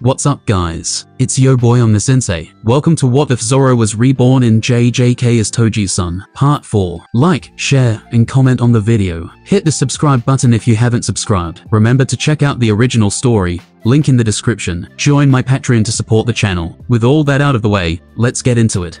What's up guys? It's yo boy Omnisynsei. Welcome to What If Zoro Was Reborn in JJK as Toji's son, part 4. Like, share, and comment on the video. Hit the subscribe button if you haven't subscribed. Remember to check out the original story, link in the description. Join my Patreon to support the channel. With all that out of the way, let's get into it.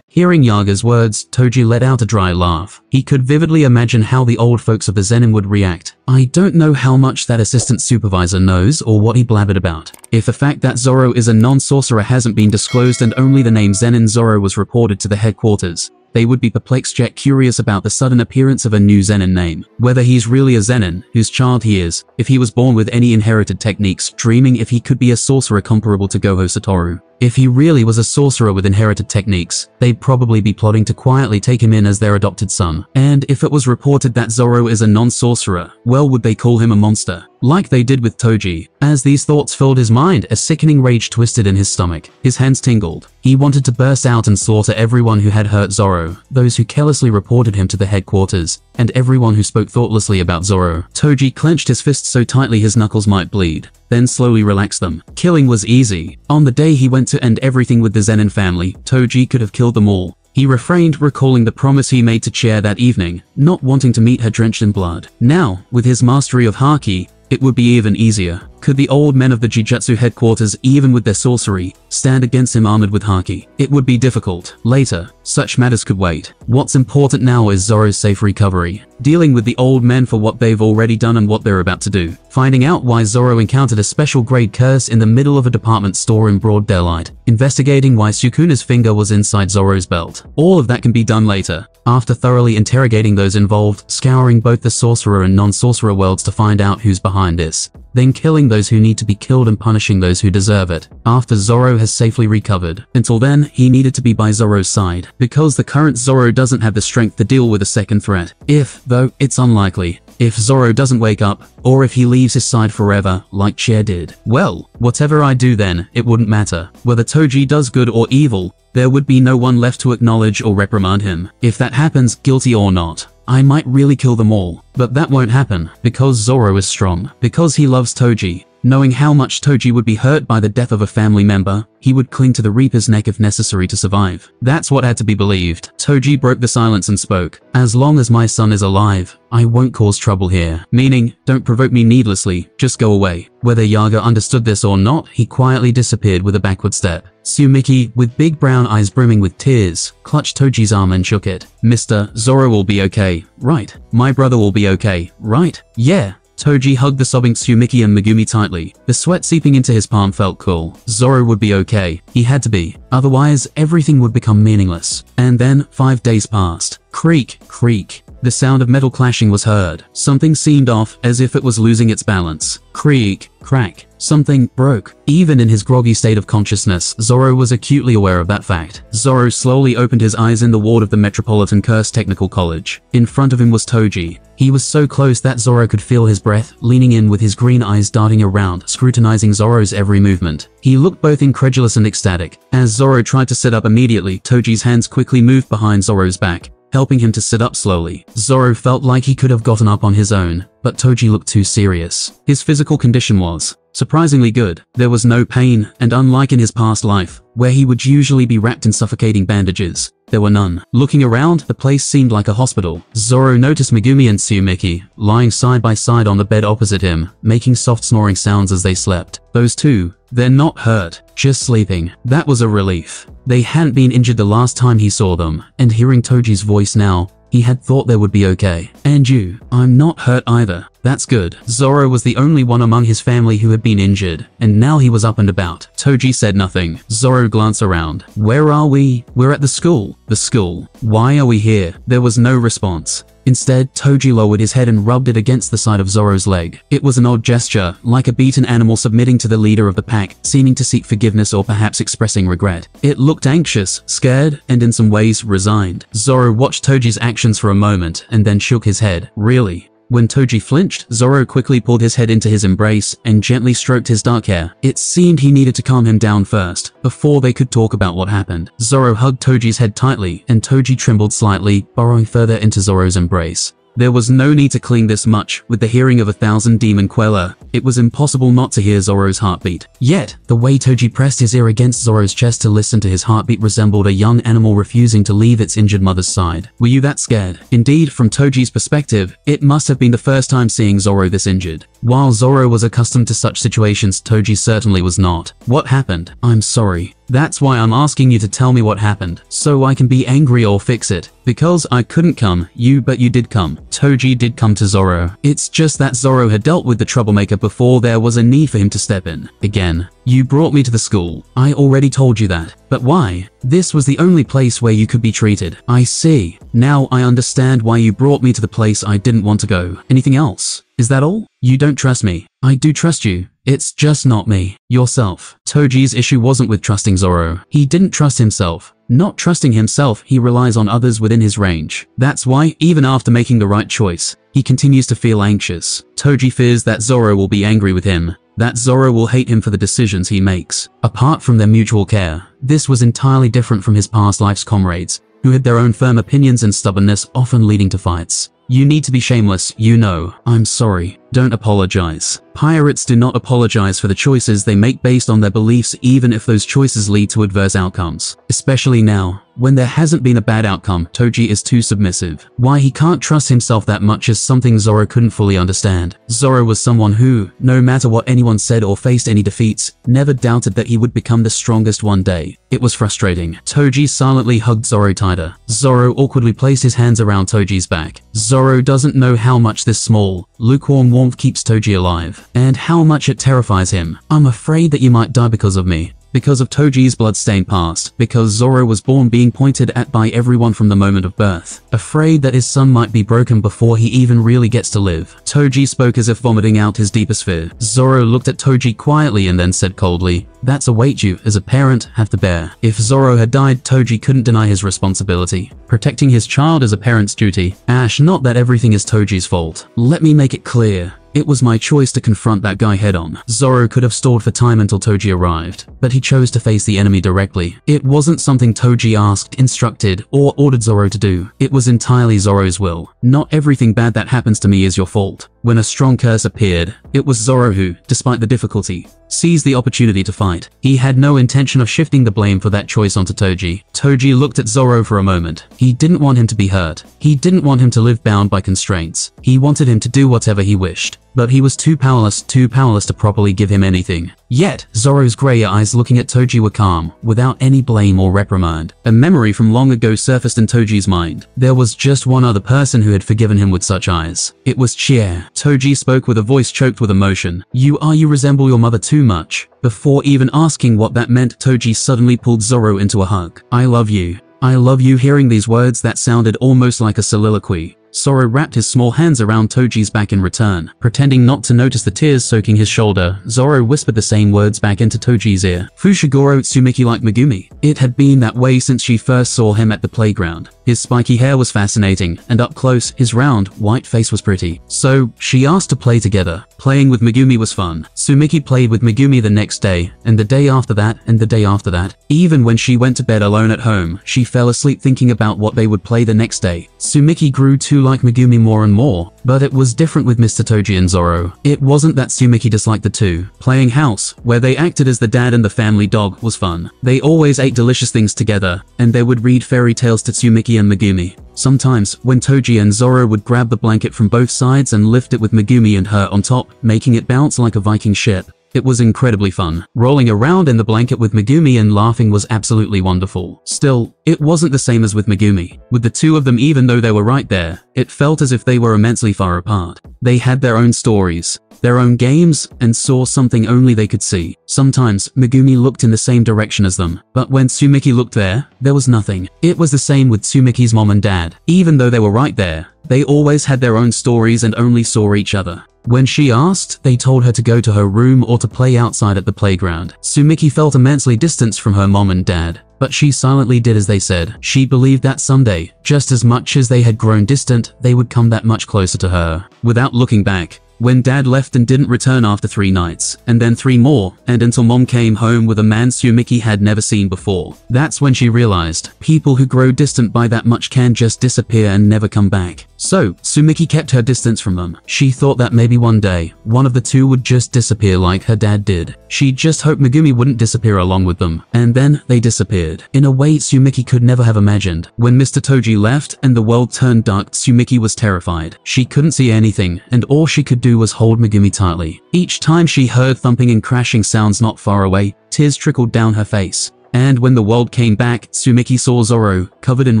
Hearing Yaga's words, Toji let out a dry laugh. He could vividly imagine how the old folks of the Zenin would react. I don't know how much that assistant supervisor knows or what he blabbered about. If the fact that Zoro is a non-sorcerer hasn't been disclosed and only the name Zenin Zoro was reported to the headquarters, they would be perplexed yet curious about the sudden appearance of a new Zenin name. Whether he's really a Zenin, whose child he is, if he was born with any inherited techniques, dreaming if he could be a sorcerer comparable to Goho Satoru. If he really was a sorcerer with inherited techniques, they'd probably be plotting to quietly take him in as their adopted son. And if it was reported that Zoro is a non-sorcerer, well would they call him a monster, like they did with Toji. As these thoughts filled his mind, a sickening rage twisted in his stomach. His hands tingled. He wanted to burst out and slaughter everyone who had hurt Zoro, those who carelessly reported him to the headquarters, and everyone who spoke thoughtlessly about Zoro. Toji clenched his fists so tightly his knuckles might bleed then slowly relax them. Killing was easy. On the day he went to end everything with the Zenin family, Toji could have killed them all. He refrained, recalling the promise he made to Chie that evening, not wanting to meet her drenched in blood. Now, with his mastery of Haki, it would be even easier. Could the old men of the Jujutsu headquarters, even with their sorcery, stand against him armored with Haki? It would be difficult. Later, such matters could wait. What's important now is Zoro's safe recovery. Dealing with the old men for what they've already done and what they're about to do. Finding out why Zoro encountered a special grade curse in the middle of a department store in broad daylight. Investigating why Sukuna's finger was inside Zoro's belt. All of that can be done later. After thoroughly interrogating those involved, scouring both the sorcerer and non-sorcerer worlds to find out who's behind this then killing those who need to be killed and punishing those who deserve it. After Zoro has safely recovered. Until then, he needed to be by Zoro's side, because the current Zoro doesn't have the strength to deal with a second threat. If, though, it's unlikely. If Zoro doesn't wake up, or if he leaves his side forever, like Chie did. Well, whatever I do then, it wouldn't matter. Whether Toji does good or evil, there would be no one left to acknowledge or reprimand him. If that happens, guilty or not. I might really kill them all, but that won't happen, because Zoro is strong, because he loves Toji, Knowing how much Toji would be hurt by the death of a family member, he would cling to the Reaper's neck if necessary to survive. That's what had to be believed. Toji broke the silence and spoke. As long as my son is alive, I won't cause trouble here. Meaning, don't provoke me needlessly, just go away. Whether Yaga understood this or not, he quietly disappeared with a backward step. Tsumiki, with big brown eyes brimming with tears, clutched Toji's arm and shook it. Mr. Zoro will be okay, right? My brother will be okay, right? Yeah, Toji hugged the sobbing Tsumiki and Megumi tightly. The sweat seeping into his palm felt cool. Zoro would be okay. He had to be. Otherwise, everything would become meaningless. And then, five days passed. Creak, creak. The sound of metal clashing was heard. Something seemed off, as if it was losing its balance. Creak, crack. Something broke. Even in his groggy state of consciousness, Zoro was acutely aware of that fact. Zoro slowly opened his eyes in the ward of the Metropolitan Curse Technical College. In front of him was Toji. He was so close that Zoro could feel his breath, leaning in with his green eyes darting around, scrutinizing Zoro's every movement. He looked both incredulous and ecstatic. As Zoro tried to sit up immediately, Toji's hands quickly moved behind Zoro's back helping him to sit up slowly. Zoro felt like he could have gotten up on his own, but Toji looked too serious. His physical condition was surprisingly good. There was no pain, and unlike in his past life, where he would usually be wrapped in suffocating bandages, there were none. Looking around, the place seemed like a hospital. Zoro noticed Megumi and Tsumiki, lying side by side on the bed opposite him, making soft snoring sounds as they slept. Those two, they're not hurt, just sleeping. That was a relief. They hadn't been injured the last time he saw them, and hearing Toji's voice now, he had thought they would be okay. And you, I'm not hurt either. That's good. Zoro was the only one among his family who had been injured, and now he was up and about. Toji said nothing. Zoro glanced around. Where are we? We're at the school. The school. Why are we here? There was no response. Instead, Toji lowered his head and rubbed it against the side of Zoro's leg. It was an odd gesture, like a beaten animal submitting to the leader of the pack, seeming to seek forgiveness or perhaps expressing regret. It looked anxious, scared, and in some ways, resigned. Zoro watched Toji's actions for a moment and then shook his head. Really? When Toji flinched, Zoro quickly pulled his head into his embrace and gently stroked his dark hair. It seemed he needed to calm him down first, before they could talk about what happened. Zoro hugged Toji's head tightly, and Toji trembled slightly, burrowing further into Zoro's embrace. There was no need to cling this much. With the hearing of a thousand demon queller, it was impossible not to hear Zoro's heartbeat. Yet, the way Toji pressed his ear against Zoro's chest to listen to his heartbeat resembled a young animal refusing to leave its injured mother's side. Were you that scared? Indeed, from Toji's perspective, it must have been the first time seeing Zoro this injured. While Zoro was accustomed to such situations, Toji certainly was not. What happened? I'm sorry. That's why I'm asking you to tell me what happened, so I can be angry or fix it. Because I couldn't come, you but you did come. Toji did come to Zoro. It's just that Zoro had dealt with the troublemaker before there was a need for him to step in. Again. You brought me to the school. I already told you that. But why? This was the only place where you could be treated. I see. Now I understand why you brought me to the place I didn't want to go. Anything else? Is that all? You don't trust me. I do trust you. It's just not me. Yourself. Toji's issue wasn't with trusting Zoro. He didn't trust himself. Not trusting himself, he relies on others within his range. That's why, even after making the right choice, he continues to feel anxious. Toji fears that Zoro will be angry with him, that Zoro will hate him for the decisions he makes. Apart from their mutual care, this was entirely different from his past life's comrades, who had their own firm opinions and stubbornness often leading to fights. You need to be shameless, you know. I'm sorry. Don't apologize. Pirates do not apologize for the choices they make based on their beliefs even if those choices lead to adverse outcomes. Especially now, when there hasn't been a bad outcome, Toji is too submissive. Why he can't trust himself that much is something Zoro couldn't fully understand. Zoro was someone who, no matter what anyone said or faced any defeats, never doubted that he would become the strongest one day. It was frustrating. Toji silently hugged Zoro tighter. Zoro awkwardly placed his hands around Toji's back. Zoro doesn't know how much this small, lukewarm warmth keeps Toji alive, and how much it terrifies him. I'm afraid that you might die because of me because of Toji's bloodstained past, because Zoro was born being pointed at by everyone from the moment of birth, afraid that his son might be broken before he even really gets to live. Toji spoke as if vomiting out his deepest fear. Zoro looked at Toji quietly and then said coldly, that's a weight you, as a parent, have to bear. If Zoro had died, Toji couldn't deny his responsibility. Protecting his child is a parent's duty. Ash, not that everything is Toji's fault. Let me make it clear. It was my choice to confront that guy head on. Zoro could have stalled for time until Toji arrived, but he chose to face the enemy directly. It wasn't something Toji asked, instructed, or ordered Zoro to do. It was entirely Zoro's will. Not everything bad that happens to me is your fault. When a strong curse appeared, it was Zoro who, despite the difficulty, seized the opportunity to fight. He had no intention of shifting the blame for that choice onto Toji. Toji looked at Zoro for a moment. He didn't want him to be hurt. He didn't want him to live bound by constraints. He wanted him to do whatever he wished. But he was too powerless, too powerless to properly give him anything. Yet, Zoro's grey eyes looking at Toji were calm, without any blame or reprimand. A memory from long ago surfaced in Toji's mind. There was just one other person who had forgiven him with such eyes. It was Chie. Toji spoke with a voice choked with emotion. You are you resemble your mother too much. Before even asking what that meant, Toji suddenly pulled Zoro into a hug. I love you. I love you hearing these words that sounded almost like a soliloquy. Zoro wrapped his small hands around Toji's back in return. Pretending not to notice the tears soaking his shoulder, Zoro whispered the same words back into Toji's ear. Fushiguro Tsumiki like Megumi. It had been that way since she first saw him at the playground. His spiky hair was fascinating, and up close, his round, white face was pretty. So, she asked to play together. Playing with Megumi was fun. Tsumiki played with Megumi the next day, and the day after that, and the day after that. Even when she went to bed alone at home, she fell asleep thinking about what they would play the next day. Tsumiki grew to like Megumi more and more, but it was different with Mr. Toji and Zoro. It wasn't that Tsumiki disliked the two. Playing house, where they acted as the dad and the family dog, was fun. They always ate delicious things together, and they would read fairy tales to Tsumiki and Megumi. Sometimes, when Toji and Zoro would grab the blanket from both sides and lift it with Megumi and her on top, making it bounce like a Viking ship, it was incredibly fun. Rolling around in the blanket with Megumi and laughing was absolutely wonderful. Still, it wasn't the same as with Megumi. With the two of them even though they were right there, it felt as if they were immensely far apart. They had their own stories, their own games, and saw something only they could see. Sometimes, Megumi looked in the same direction as them, but when Tsumiki looked there, there was nothing. It was the same with Tsumiki's mom and dad. Even though they were right there, they always had their own stories and only saw each other. When she asked, they told her to go to her room or to play outside at the playground. Tsumiki felt immensely distanced from her mom and dad, but she silently did as they said. She believed that someday, just as much as they had grown distant, they would come that much closer to her. Without looking back, when dad left and didn't return after three nights, and then three more, and until mom came home with a man Tsumiki had never seen before. That's when she realized, people who grow distant by that much can just disappear and never come back. So, Tsumiki kept her distance from them. She thought that maybe one day, one of the two would just disappear like her dad did. She just hoped Megumi wouldn't disappear along with them. And then, they disappeared. In a way Tsumiki could never have imagined. When Mr. Toji left and the world turned dark, Tsumiki was terrified. She couldn't see anything, and all she could do was hold Megumi tightly. Each time she heard thumping and crashing sounds not far away, tears trickled down her face. And when the world came back, Tsumiki saw Zoro, covered in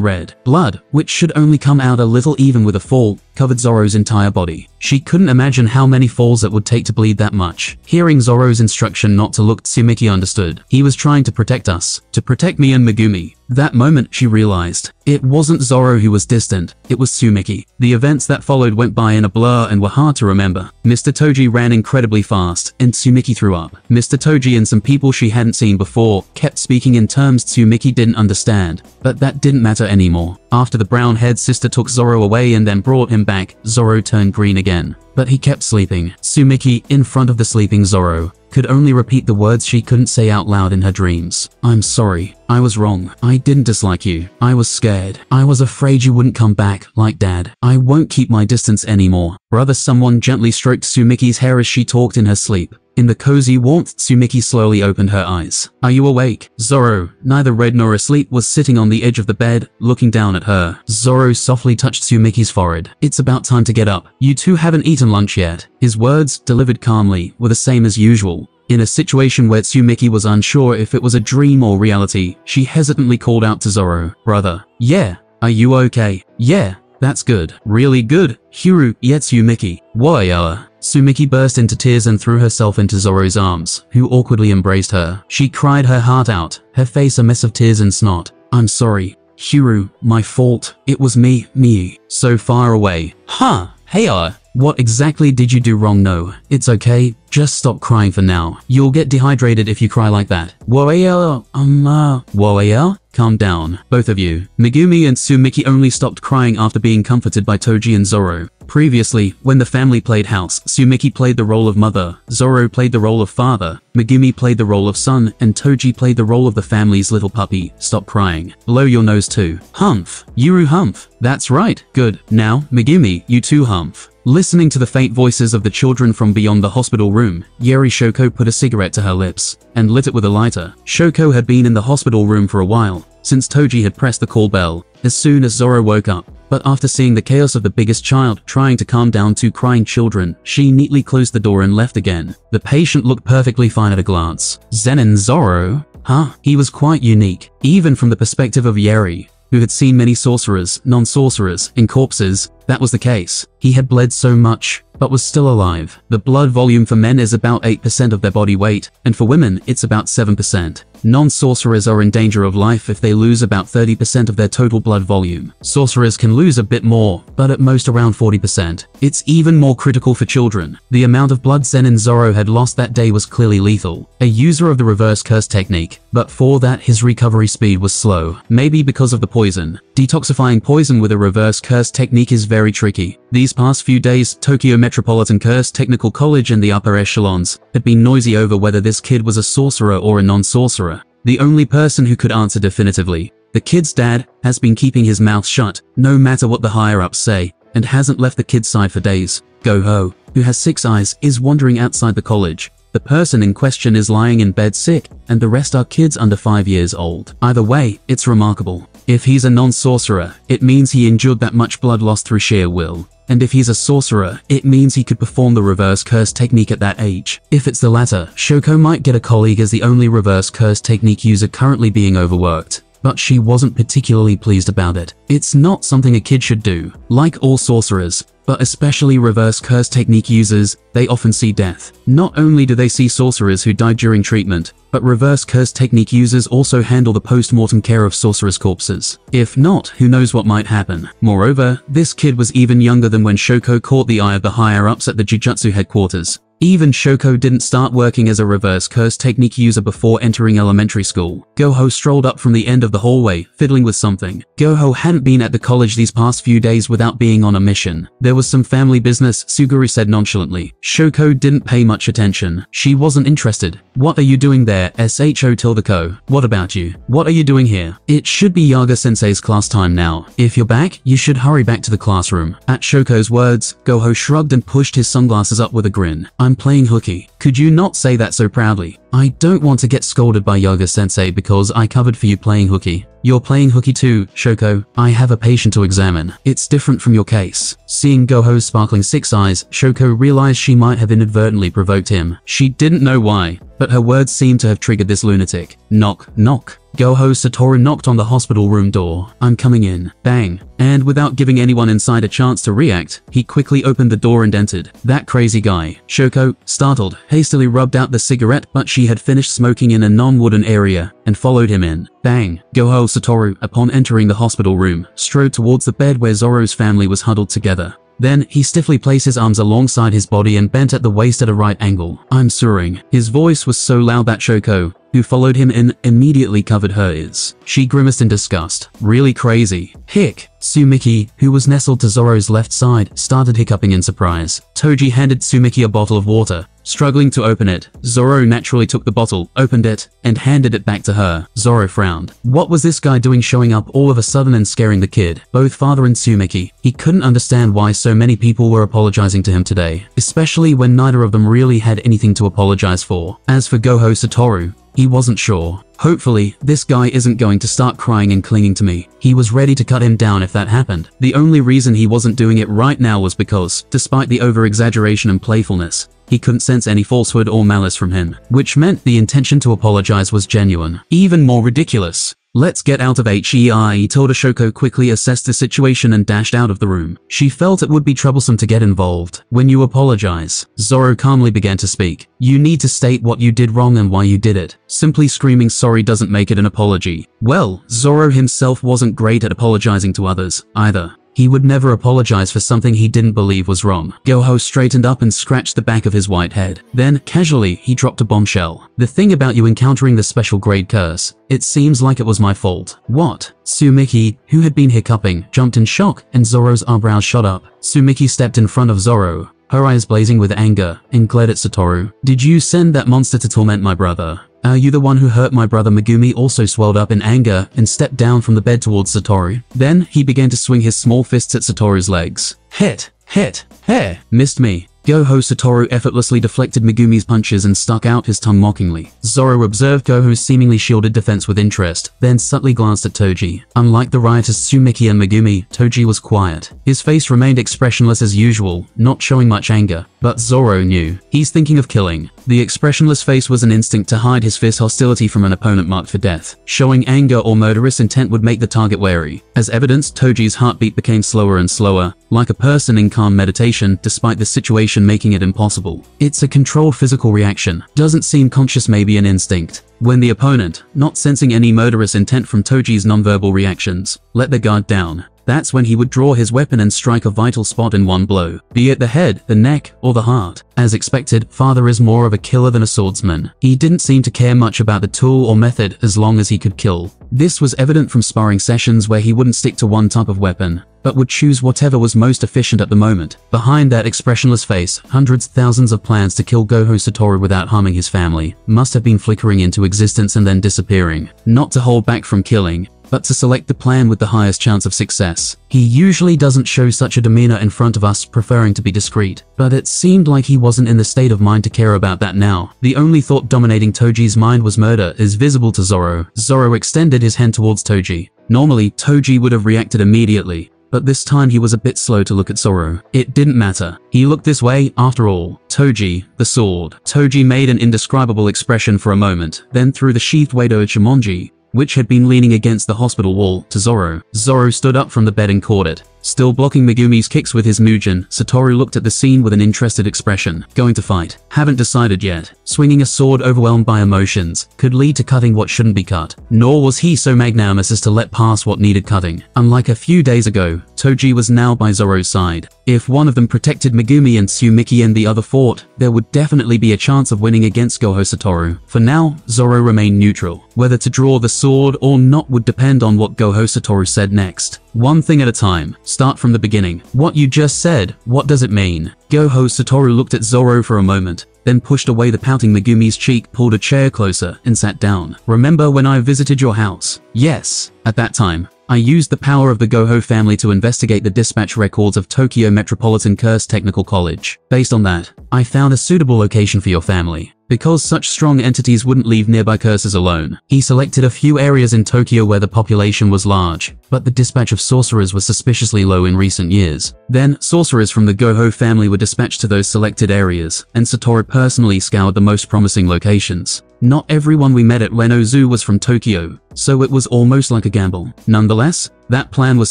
red. Blood, which should only come out a little even with a fall, covered Zoro's entire body. She couldn't imagine how many falls it would take to bleed that much. Hearing Zoro's instruction not to look, Tsumiki understood. He was trying to protect us, to protect me and Megumi. That moment, she realized. It wasn't Zoro who was distant, it was Tsumiki. The events that followed went by in a blur and were hard to remember. Mr. Toji ran incredibly fast, and Tsumiki threw up. Mr. Toji and some people she hadn't seen before kept speaking in terms Tsumiki didn't understand, but that didn't matter anymore. After the brown-haired sister took Zoro away and then brought him back, Zoro turned green again. But he kept sleeping. Tsumiki, in front of the sleeping Zoro, could only repeat the words she couldn't say out loud in her dreams. I'm sorry. I was wrong. I didn't dislike you. I was scared. I was afraid you wouldn't come back, like dad. I won't keep my distance anymore. Brother someone gently stroked Tsumiki's hair as she talked in her sleep. In the cozy warmth, Tsumiki slowly opened her eyes. Are you awake? Zoro, neither red nor asleep, was sitting on the edge of the bed, looking down at her. Zoro softly touched Tsumiki's forehead. It's about time to get up. You two haven't eaten lunch yet. His words, delivered calmly, were the same as usual. In a situation where Tsumiki was unsure if it was a dream or reality, she hesitantly called out to Zoro, Brother, yeah, are you okay? Yeah, that's good. Really good. Hiru, Hiro, Yetsumiki. Wayala. Tsumiki burst into tears and threw herself into Zoro's arms, who awkwardly embraced her. She cried her heart out, her face a mess of tears and snot. I'm sorry. Hiru, my fault. It was me, me. So far away. Huh. Hey, uh, what exactly did you do wrong? No, it's okay. Just stop crying for now. You'll get dehydrated if you cry like that. Woel, um, uh, Woel? Calm down, both of you. Megumi and Tsumiki only stopped crying after being comforted by Toji and Zoro. Previously, when the family played house, Tsumiki played the role of mother, Zoro played the role of father, Megumi played the role of son, and Toji played the role of the family's little puppy. Stop crying. Blow your nose too. Humph. Yuru humph. That's right. Good. Now, Megumi, you too humph. Listening to the faint voices of the children from beyond the hospital room, Ieiri Shoko put a cigarette to her lips and lit it with a lighter. Shoko had been in the hospital room for a while, since Toji had pressed the call bell, as soon as Zoro woke up. But after seeing the chaos of the biggest child trying to calm down two crying children, she neatly closed the door and left again. The patient looked perfectly fine at a glance. Zenin Zoro? Huh? He was quite unique, even from the perspective of Ieiri, who had seen many sorcerers, non-sorcerers, in corpses, that was the case. He had bled so much, but was still alive. The blood volume for men is about 8% of their body weight, and for women, it's about 7%. Non-sorcerers are in danger of life if they lose about 30% of their total blood volume. Sorcerers can lose a bit more, but at most around 40%. It's even more critical for children. The amount of blood Zenin Zoro had lost that day was clearly lethal. A user of the reverse curse technique, but for that his recovery speed was slow, maybe because of the poison. Detoxifying poison with a reverse curse technique is very tricky. These past few days, Tokyo Metropolitan Curse Technical College and the upper echelons had been noisy over whether this kid was a sorcerer or a non-sorcerer. The only person who could answer definitively, the kid's dad, has been keeping his mouth shut, no matter what the higher-ups say, and hasn't left the kid's side for days. Go-Ho, who has six eyes, is wandering outside the college. The person in question is lying in bed sick, and the rest are kids under 5 years old. Either way, it's remarkable. If he's a non-sorcerer, it means he endured that much blood loss through sheer will. And if he's a sorcerer, it means he could perform the reverse curse technique at that age. If it's the latter, Shoko might get a colleague as the only reverse curse technique user currently being overworked. But she wasn't particularly pleased about it. It's not something a kid should do. Like all sorcerers, but especially reverse curse technique users, they often see death. Not only do they see sorcerers who died during treatment, but reverse curse technique users also handle the post-mortem care of sorcerers' corpses. If not, who knows what might happen. Moreover, this kid was even younger than when Shoko caught the eye of the higher-ups at the Jujutsu headquarters. Even Shoko didn't start working as a reverse curse technique user before entering elementary school. Goho strolled up from the end of the hallway, fiddling with something. Goho hadn't been at the college these past few days without being on a mission. There was some family business, Suguru said nonchalantly. Shoko didn't pay much attention. She wasn't interested. What are you doing there, SHO tilde ko? What about you? What are you doing here? It should be Yaga-sensei's class time now. If you're back, you should hurry back to the classroom. At Shoko's words, Goho shrugged and pushed his sunglasses up with a grin. I'm playing hooky. Could you not say that so proudly? I don't want to get scolded by Yaga-sensei because I covered for you playing hooky. You're playing hooky too, Shoko. I have a patient to examine. It's different from your case. Seeing Goho's sparkling six eyes, Shoko realized she might have inadvertently provoked him. She didn't know why, but her words seemed to have triggered this lunatic. Knock, knock. Goho Satoru knocked on the hospital room door. I'm coming in. Bang. And without giving anyone inside a chance to react, he quickly opened the door and entered. That crazy guy. Shoko, startled, hastily rubbed out the cigarette but she had finished smoking in a non-wooden area and followed him in. Bang. Goho Satoru, upon entering the hospital room, strode towards the bed where Zoro's family was huddled together. Then, he stiffly placed his arms alongside his body and bent at the waist at a right angle. I'm soaring. His voice was so loud that Shoko, who followed him in, immediately covered her ears. She grimaced in disgust. Really crazy. Hick. Tsumiki, who was nestled to Zoro's left side, started hiccuping in surprise. Toji handed Tsumiki a bottle of water. Struggling to open it, Zoro naturally took the bottle, opened it, and handed it back to her. Zoro frowned. What was this guy doing showing up all of a sudden and scaring the kid? Both father and Tsumiki. He couldn't understand why so many people were apologizing to him today, especially when neither of them really had anything to apologize for. As for Goho Satoru, he wasn't sure. Hopefully, this guy isn't going to start crying and clinging to me. He was ready to cut him down if that happened. The only reason he wasn't doing it right now was because, despite the over-exaggeration and playfulness, he couldn't sense any falsehood or malice from him, which meant the intention to apologize was genuine. Even more ridiculous. Let's get out of HEI, Toda Shoko quickly assessed the situation and dashed out of the room. She felt it would be troublesome to get involved. When you apologize, Zoro calmly began to speak. You need to state what you did wrong and why you did it. Simply screaming sorry doesn't make it an apology. Well, Zoro himself wasn't great at apologizing to others, either. He would never apologize for something he didn't believe was wrong. Goho straightened up and scratched the back of his white head. Then, casually, he dropped a bombshell. The thing about you encountering the special grade curse, it seems like it was my fault. What? Tsumiki, who had been hiccuping, jumped in shock and Zoro's eyebrows shot up. Tsumiki stepped in front of Zoro, her eyes blazing with anger, and glared at Satoru. Did you send that monster to torment my brother? Are you the one who hurt my brother Megumi also swelled up in anger and stepped down from the bed towards Satoru. Then he began to swing his small fists at Satoru's legs. Hit! Hit! Hair! Missed me. Goho Satoru effortlessly deflected Megumi's punches and stuck out his tongue mockingly. Zoro observed Goho's seemingly shielded defense with interest, then subtly glanced at Toji. Unlike the riotous Tsumiki and Megumi, Toji was quiet. His face remained expressionless as usual, not showing much anger. But Zoro knew. He's thinking of killing. The expressionless face was an instinct to hide his fierce hostility from an opponent marked for death. Showing anger or murderous intent would make the target wary. As evidenced, Toji's heartbeat became slower and slower, like a person in calm meditation, despite the situation making it impossible. It's a controlled physical reaction. Doesn't seem conscious maybe an instinct. When the opponent, not sensing any murderous intent from Toji's nonverbal reactions, let their guard down, that's when he would draw his weapon and strike a vital spot in one blow, be it the head, the neck, or the heart. As expected, father is more of a killer than a swordsman. He didn't seem to care much about the tool or method as long as he could kill. This was evident from sparring sessions where he wouldn't stick to one type of weapon, but would choose whatever was most efficient at the moment. Behind that expressionless face, hundreds thousands of plans to kill Goho Satoru without harming his family must have been flickering into existence and then disappearing. Not to hold back from killing, but to select the plan with the highest chance of success. He usually doesn't show such a demeanor in front of us, preferring to be discreet, but it seemed like he wasn't in the state of mind to care about that now. The only thought dominating Toji's mind was murder is visible to Zoro. Zoro extended his hand towards Toji. Normally, Toji would have reacted immediately, but this time he was a bit slow to look at Zoro. It didn't matter. He looked this way, after all. Toji, the sword. Toji made an indescribable expression for a moment, then threw the sheathed Wado Ichimonji, which had been leaning against the hospital wall, to Zoro. Zoro stood up from the bed and caught it. Still blocking Megumi's kicks with his Mugen, Satoru looked at the scene with an interested expression. Going to fight. Haven't decided yet. Swinging a sword overwhelmed by emotions could lead to cutting what shouldn't be cut. Nor was he so magnanimous as to let pass what needed cutting. Unlike a few days ago, Toji was now by Zoro's side. If one of them protected Megumi and Tsumiki and the other fought, there would definitely be a chance of winning against Goho Satoru. For now, Zoro remained neutral. Whether to draw the sword or not would depend on what Goho Satoru said next. One thing at a time. Start from the beginning. What you just said, what does it mean? Goho Satoru looked at Zoro for a moment, then pushed away the pouting Megumi's cheek, pulled a chair closer, and sat down. Remember when I visited your house? Yes. At that time, I used the power of the Goho family to investigate the dispatch records of Tokyo Metropolitan Curse Technical College. Based on that, I found a suitable location for your family. Because such strong entities wouldn't leave nearby curses alone, he selected a few areas in Tokyo where the population was large, but the dispatch of sorcerers was suspiciously low in recent years. Then, sorcerers from the Goho family were dispatched to those selected areas, and Satoru personally scoured the most promising locations. Not everyone we met at Ueno was from Tokyo, so it was almost like a gamble. Nonetheless, that plan was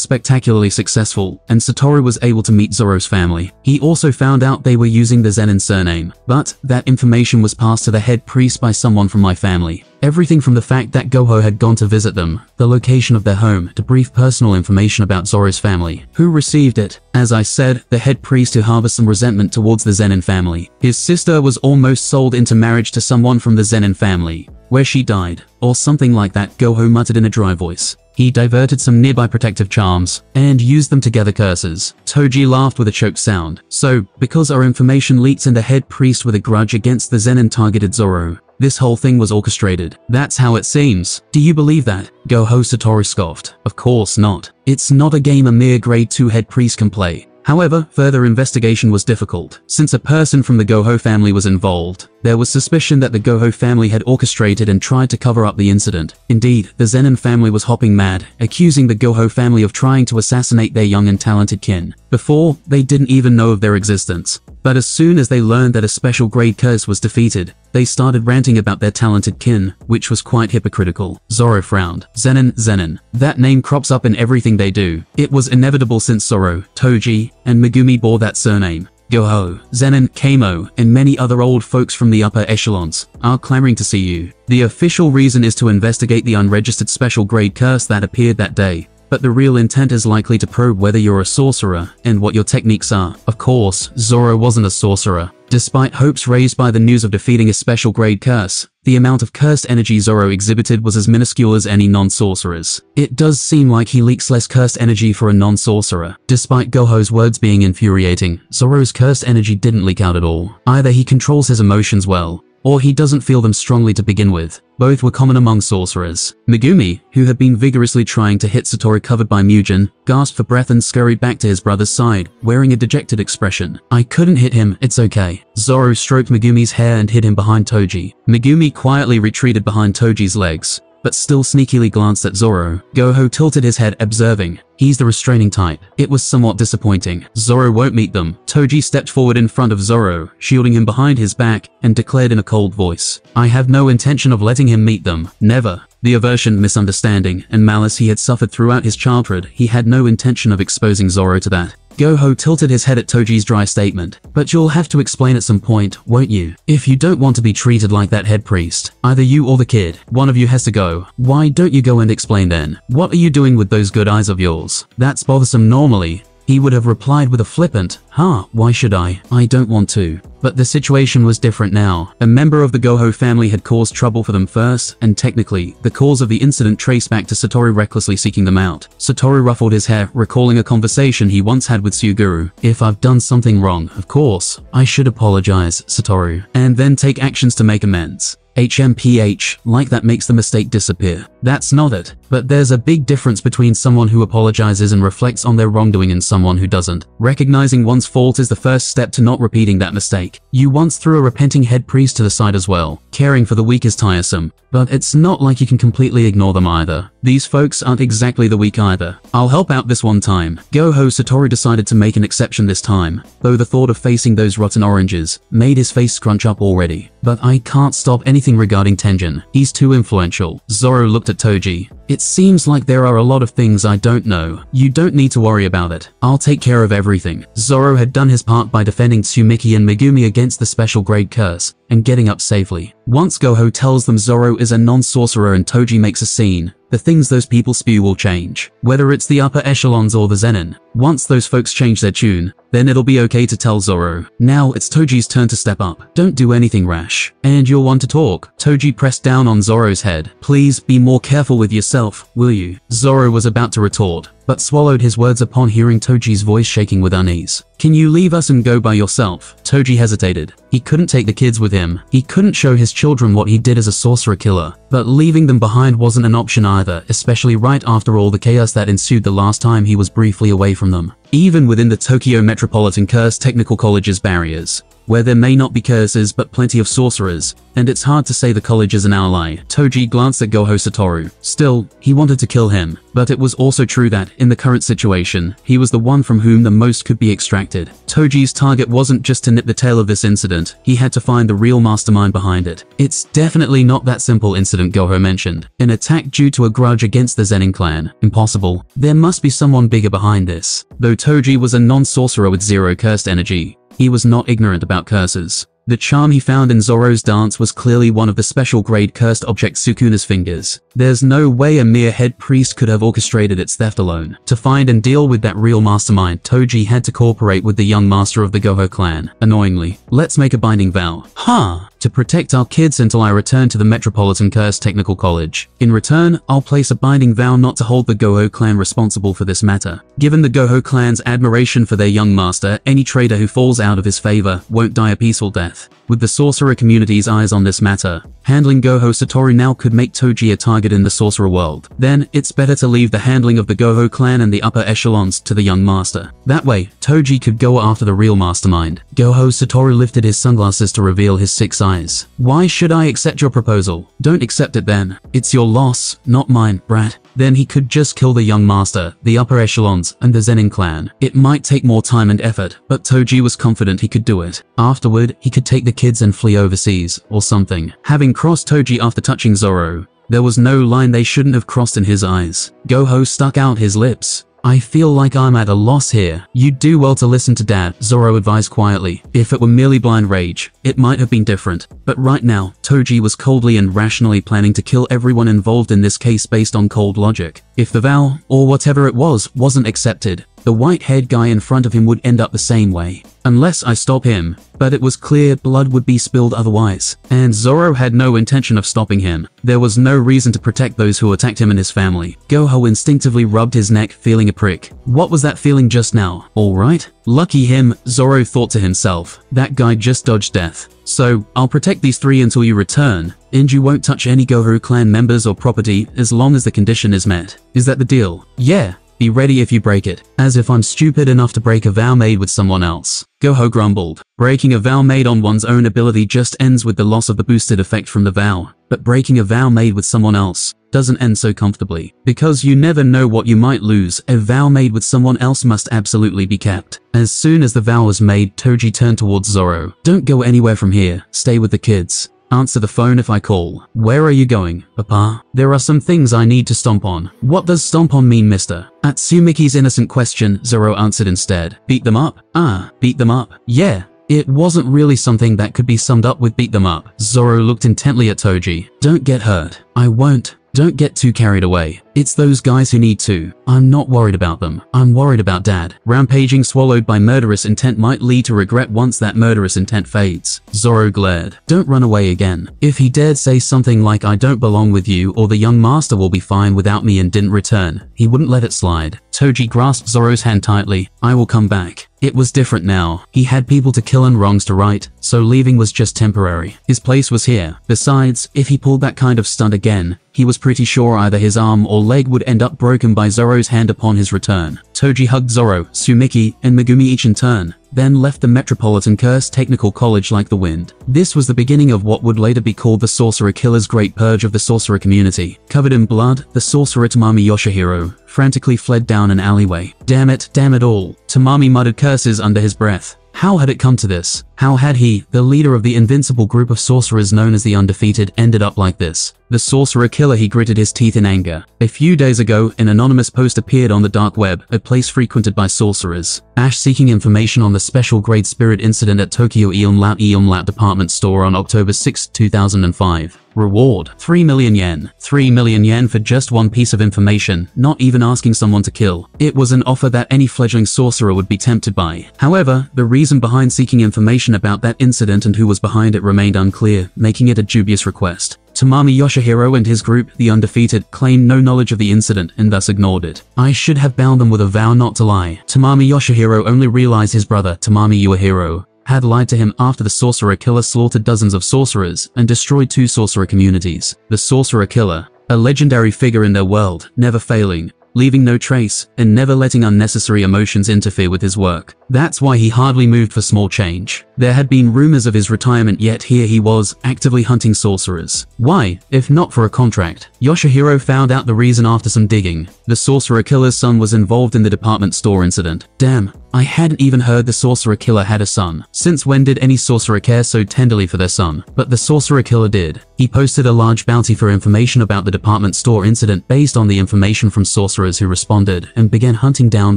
spectacularly successful, and Satoru was able to meet Zoro's family. He also found out they were using the Zenin surname, but that information was passed to the head priest by someone from my family. Everything from the fact that Goho had gone to visit them, the location of their home, to brief personal information about Zoro's family. Who received it? As I said, the head priest who harbored some resentment towards the Zenin family. His sister was almost sold into marriage to someone from the Zenin family, where she died, or something like that, Goho muttered in a dry voice. He diverted some nearby protective charms and used them to gather curses. Toji laughed with a choked sound. So, because our information leaks and a head priest with a grudge against the Zenin targeted Zoro, this whole thing was orchestrated. That's how it seems. Do you believe that? Goho Satoru scoffed. Of course not. It's not a game a mere grade 2 head priest can play. However, further investigation was difficult. Since a person from the Goho family was involved, there was suspicion that the Goho family had orchestrated and tried to cover up the incident. Indeed, the Zenin family was hopping mad, accusing the Goho family of trying to assassinate their young and talented kin. Before, they didn't even know of their existence. But as soon as they learned that a special grade curse was defeated, they started ranting about their talented kin, which was quite hypocritical. Zoro frowned. Zenin, Zenin. That name crops up in everything they do. It was inevitable since Zoro, Toji, and Megumi bore that surname. Goho, Zenin, Kamo, and many other old folks from the upper echelons are clamoring to see you. The official reason is to investigate the unregistered special grade curse that appeared that day but the real intent is likely to probe whether you're a sorcerer and what your techniques are. Of course, Zoro wasn't a sorcerer. Despite hopes raised by the news of defeating a special grade curse, the amount of cursed energy Zoro exhibited was as minuscule as any non-sorcerer's. It does seem like he leaks less cursed energy for a non-sorcerer. Despite Goho's words being infuriating, Zoro's cursed energy didn't leak out at all. Either he controls his emotions well, or he doesn't feel them strongly to begin with. Both were common among sorcerers. Megumi, who had been vigorously trying to hit Satoru covered by Mugen, gasped for breath and scurried back to his brother's side, wearing a dejected expression. I couldn't hit him, it's okay. Zoro stroked Megumi's hair and hid him behind Toji. Megumi quietly retreated behind Toji's legs, but still sneakily glanced at Zoro. Goho tilted his head, observing. He's the restraining type. It was somewhat disappointing. Zoro won't meet them. Toji stepped forward in front of Zoro, shielding him behind his back, and declared in a cold voice, I have no intention of letting him meet them. Never. The aversion, misunderstanding, and malice he had suffered throughout his childhood, he had no intention of exposing Zoro to that. Goho tilted his head at Toji's dry statement. But you'll have to explain at some point, won't you? If you don't want to be treated like that head priest, either you or the kid, one of you has to go. Why don't you go and explain then? What are you doing with those good eyes of yours? That's bothersome normally, he would have replied with a flippant, huh, why should I? I don't want to. But the situation was different now. A member of the Goho family had caused trouble for them first, and technically, the cause of the incident traced back to Satoru recklessly seeking them out. Satoru ruffled his hair, recalling a conversation he once had with Suguru. If I've done something wrong, of course, I should apologize, Satoru, and then take actions to make amends. HMPH, like that makes the mistake disappear. That's not it. But there's a big difference between someone who apologizes and reflects on their wrongdoing and someone who doesn't. Recognizing one's fault is the first step to not repeating that mistake. You once threw a repenting head priest to the side as well. Caring for the weak is tiresome, but it's not like you can completely ignore them either. These folks aren't exactly the weak either. I'll help out this one time. Goho Satoru decided to make an exception this time, though the thought of facing those rotten oranges made his face scrunch up already. but I can't stop anything regarding Tenjin. He's too influential. Zoro looked at Toji. It seems like there are a lot of things I don't know. You don't need to worry about it. I'll take care of everything. Zoro had done his part by defending Tsumiki and Megumi against the special grade curse and getting up safely. Once Goho tells them Zoro is a non-sorcerer and Toji makes a scene, the things those people spew will change. Whether it's the upper echelons or the Zenin. Once those folks change their tune, then it'll be okay to tell Zoro. Now it's Toji's turn to step up. Don't do anything rash. And you'll want to talk. Toji pressed down on Zoro's head. Please be more careful with yourself, will you? Zoro was about to retort, but swallowed his words upon hearing Toji's voice shaking with unease. Can you leave us and go by yourself? Toji hesitated. He couldn't take the kids with him. He couldn't show his children what he did as a sorcerer killer. But leaving them behind wasn't an option either, especially right after all the chaos that ensued the last time he was briefly away from them. Even within the Tokyo Metropolitan Curse Technical College's barriers, where there may not be curses but plenty of sorcerers, and it's hard to say the college is an ally. Toji glanced at Goho Satoru. Still, he wanted to kill him, but it was also true that, in the current situation, he was the one from whom the most could be extracted. Toji's target wasn't just to nip the tail of this incident, he had to find the real mastermind behind it. It's definitely not that simple incident Goho mentioned. An attack due to a grudge against the Zenin clan. Impossible. There must be someone bigger behind this. Though Toji was a non-sorcerer with zero cursed energy, he was not ignorant about curses. The charm he found in Zoro's dance was clearly one of the special grade cursed object Sukuna's fingers. There's no way a mere head priest could have orchestrated its theft alone. To find and deal with that real mastermind, Toji had to cooperate with the young master of the Goho clan. Annoyingly, let's make a binding vow. Huh to protect our kids until I return to the Metropolitan Curse Technical College. In return, I'll place a binding vow not to hold the Goho clan responsible for this matter. Given the Goho clan's admiration for their young master, any traitor who falls out of his favor won't die a peaceful death. With the sorcerer community's eyes on this matter, handling Goho Satoru now could make Toji a target in the sorcerer world. Then, it's better to leave the handling of the Goho clan and the upper echelons to the young master. That way, Toji could go after the real mastermind. Goho Satoru lifted his sunglasses to reveal his six eyes. Why should I accept your proposal? Don't accept it then. It's your loss, not mine, brat. Then he could just kill the young master, the upper echelons, and the Zenin clan. It might take more time and effort, but Toji was confident he could do it. Afterward, he could take the kids and flee overseas, or something. Having crossed Toji after touching Zoro, there was no line they shouldn't have crossed in his eyes. Goho stuck out his lips. I feel like I'm at a loss here. You'd do well to listen to Dad, Zoro advised quietly. If it were merely blind rage, it might have been different. But right now, Toji was coldly and rationally planning to kill everyone involved in this case based on cold logic. If the vow, or whatever it was, wasn't accepted, the white-haired guy in front of him would end up the same way. Unless I stop him, but it was clear blood would be spilled otherwise. And Zoro had no intention of stopping him. There was no reason to protect those who attacked him and his family. Goho instinctively rubbed his neck, feeling a prick. What was that feeling just now? Alright? Lucky him, Zoro thought to himself. That guy just dodged death. So, I'll protect these three until you return, and you won't touch any Goho clan members or property as long as the condition is met. Is that the deal? Yeah, be ready if you break it. As if I'm stupid enough to break a vow made with someone else. Goho grumbled. Breaking a vow made on one's own ability just ends with the loss of the boosted effect from the vow. But breaking a vow made with someone else doesn't end so comfortably. Because you never know what you might lose, a vow made with someone else must absolutely be kept. As soon as the vow was made, Toji turned towards Zoro. Don't go anywhere from here. Stay with the kids. Answer the phone if I call. Where are you going, Papa? There are some things I need to stomp on. What does stomp on mean, mister? At Tsumiki's innocent question, Zoro answered instead. Beat them up? Ah, beat them up. Yeah, it wasn't really something that could be summed up with beat them up. Zoro looked intently at Toji. Don't get hurt. I won't. Don't get too carried away. It's those guys who need to. I'm not worried about them. I'm worried about dad. Rampaging swallowed by murderous intent might lead to regret once that murderous intent fades. Zoro glared. Don't run away again. If he dared say something like I don't belong with you or the young master will be fine without me and didn't return, he wouldn't let it slide. Toji grasped Zoro's hand tightly. I will come back. It was different now. He had people to kill and wrongs to right, so leaving was just temporary. His place was here. Besides, if he pulled that kind of stunt again, he was pretty sure either his arm or leg would end up broken by Zoro's hand upon his return. Toji hugged Zoro, Tsumiki, and Megumi each in turn, then left the Metropolitan Curse Technical College like the wind. This was the beginning of what would later be called the Sorcerer Killer's Great Purge of the Sorcerer Community. Covered in blood, the sorcerer Tamami Yoshihiro frantically fled down an alleyway. Damn it, damn it all. Tamami muttered curses under his breath. How had it come to this? How had he, the leader of the invincible group of sorcerers known as the Undefeated, ended up like this? The sorcerer killer he gritted his teeth in anger. A few days ago, an anonymous post appeared on the dark web, a place frequented by sorcerers. Ash seeking information on the special grade spirit incident at Tokyo Eonlat Eonlat department store on October 6, 2005. Reward 3 million yen. 3 million yen for just one piece of information, not even asking someone to kill. It was an offer that any fledgling sorcerer would be tempted by. However, the reason behind seeking information about that incident and who was behind it remained unclear, making it a dubious request. Tamami Yoshihiro and his group, the Undefeated, claimed no knowledge of the incident and thus ignored it. I should have bound them with a vow not to lie. Tamami Yoshihiro only realized his brother, Tamami Uehiro, had lied to him after the Sorcerer Killer slaughtered dozens of sorcerers and destroyed two sorcerer communities. The Sorcerer Killer, a legendary figure in their world, never failing, leaving no trace, and never letting unnecessary emotions interfere with his work. That's why he hardly moved for small change. There had been rumors of his retirement yet here he was, actively hunting sorcerers. Why, if not for a contract? Yoshihiro found out the reason after some digging. The sorcerer killer's son was involved in the department store incident. Damn, I hadn't even heard the sorcerer killer had a son. Since when did any sorcerer care so tenderly for their son? But the sorcerer killer did. He posted a large bounty for information about the department store incident based on the information from sorcerers who responded and began hunting down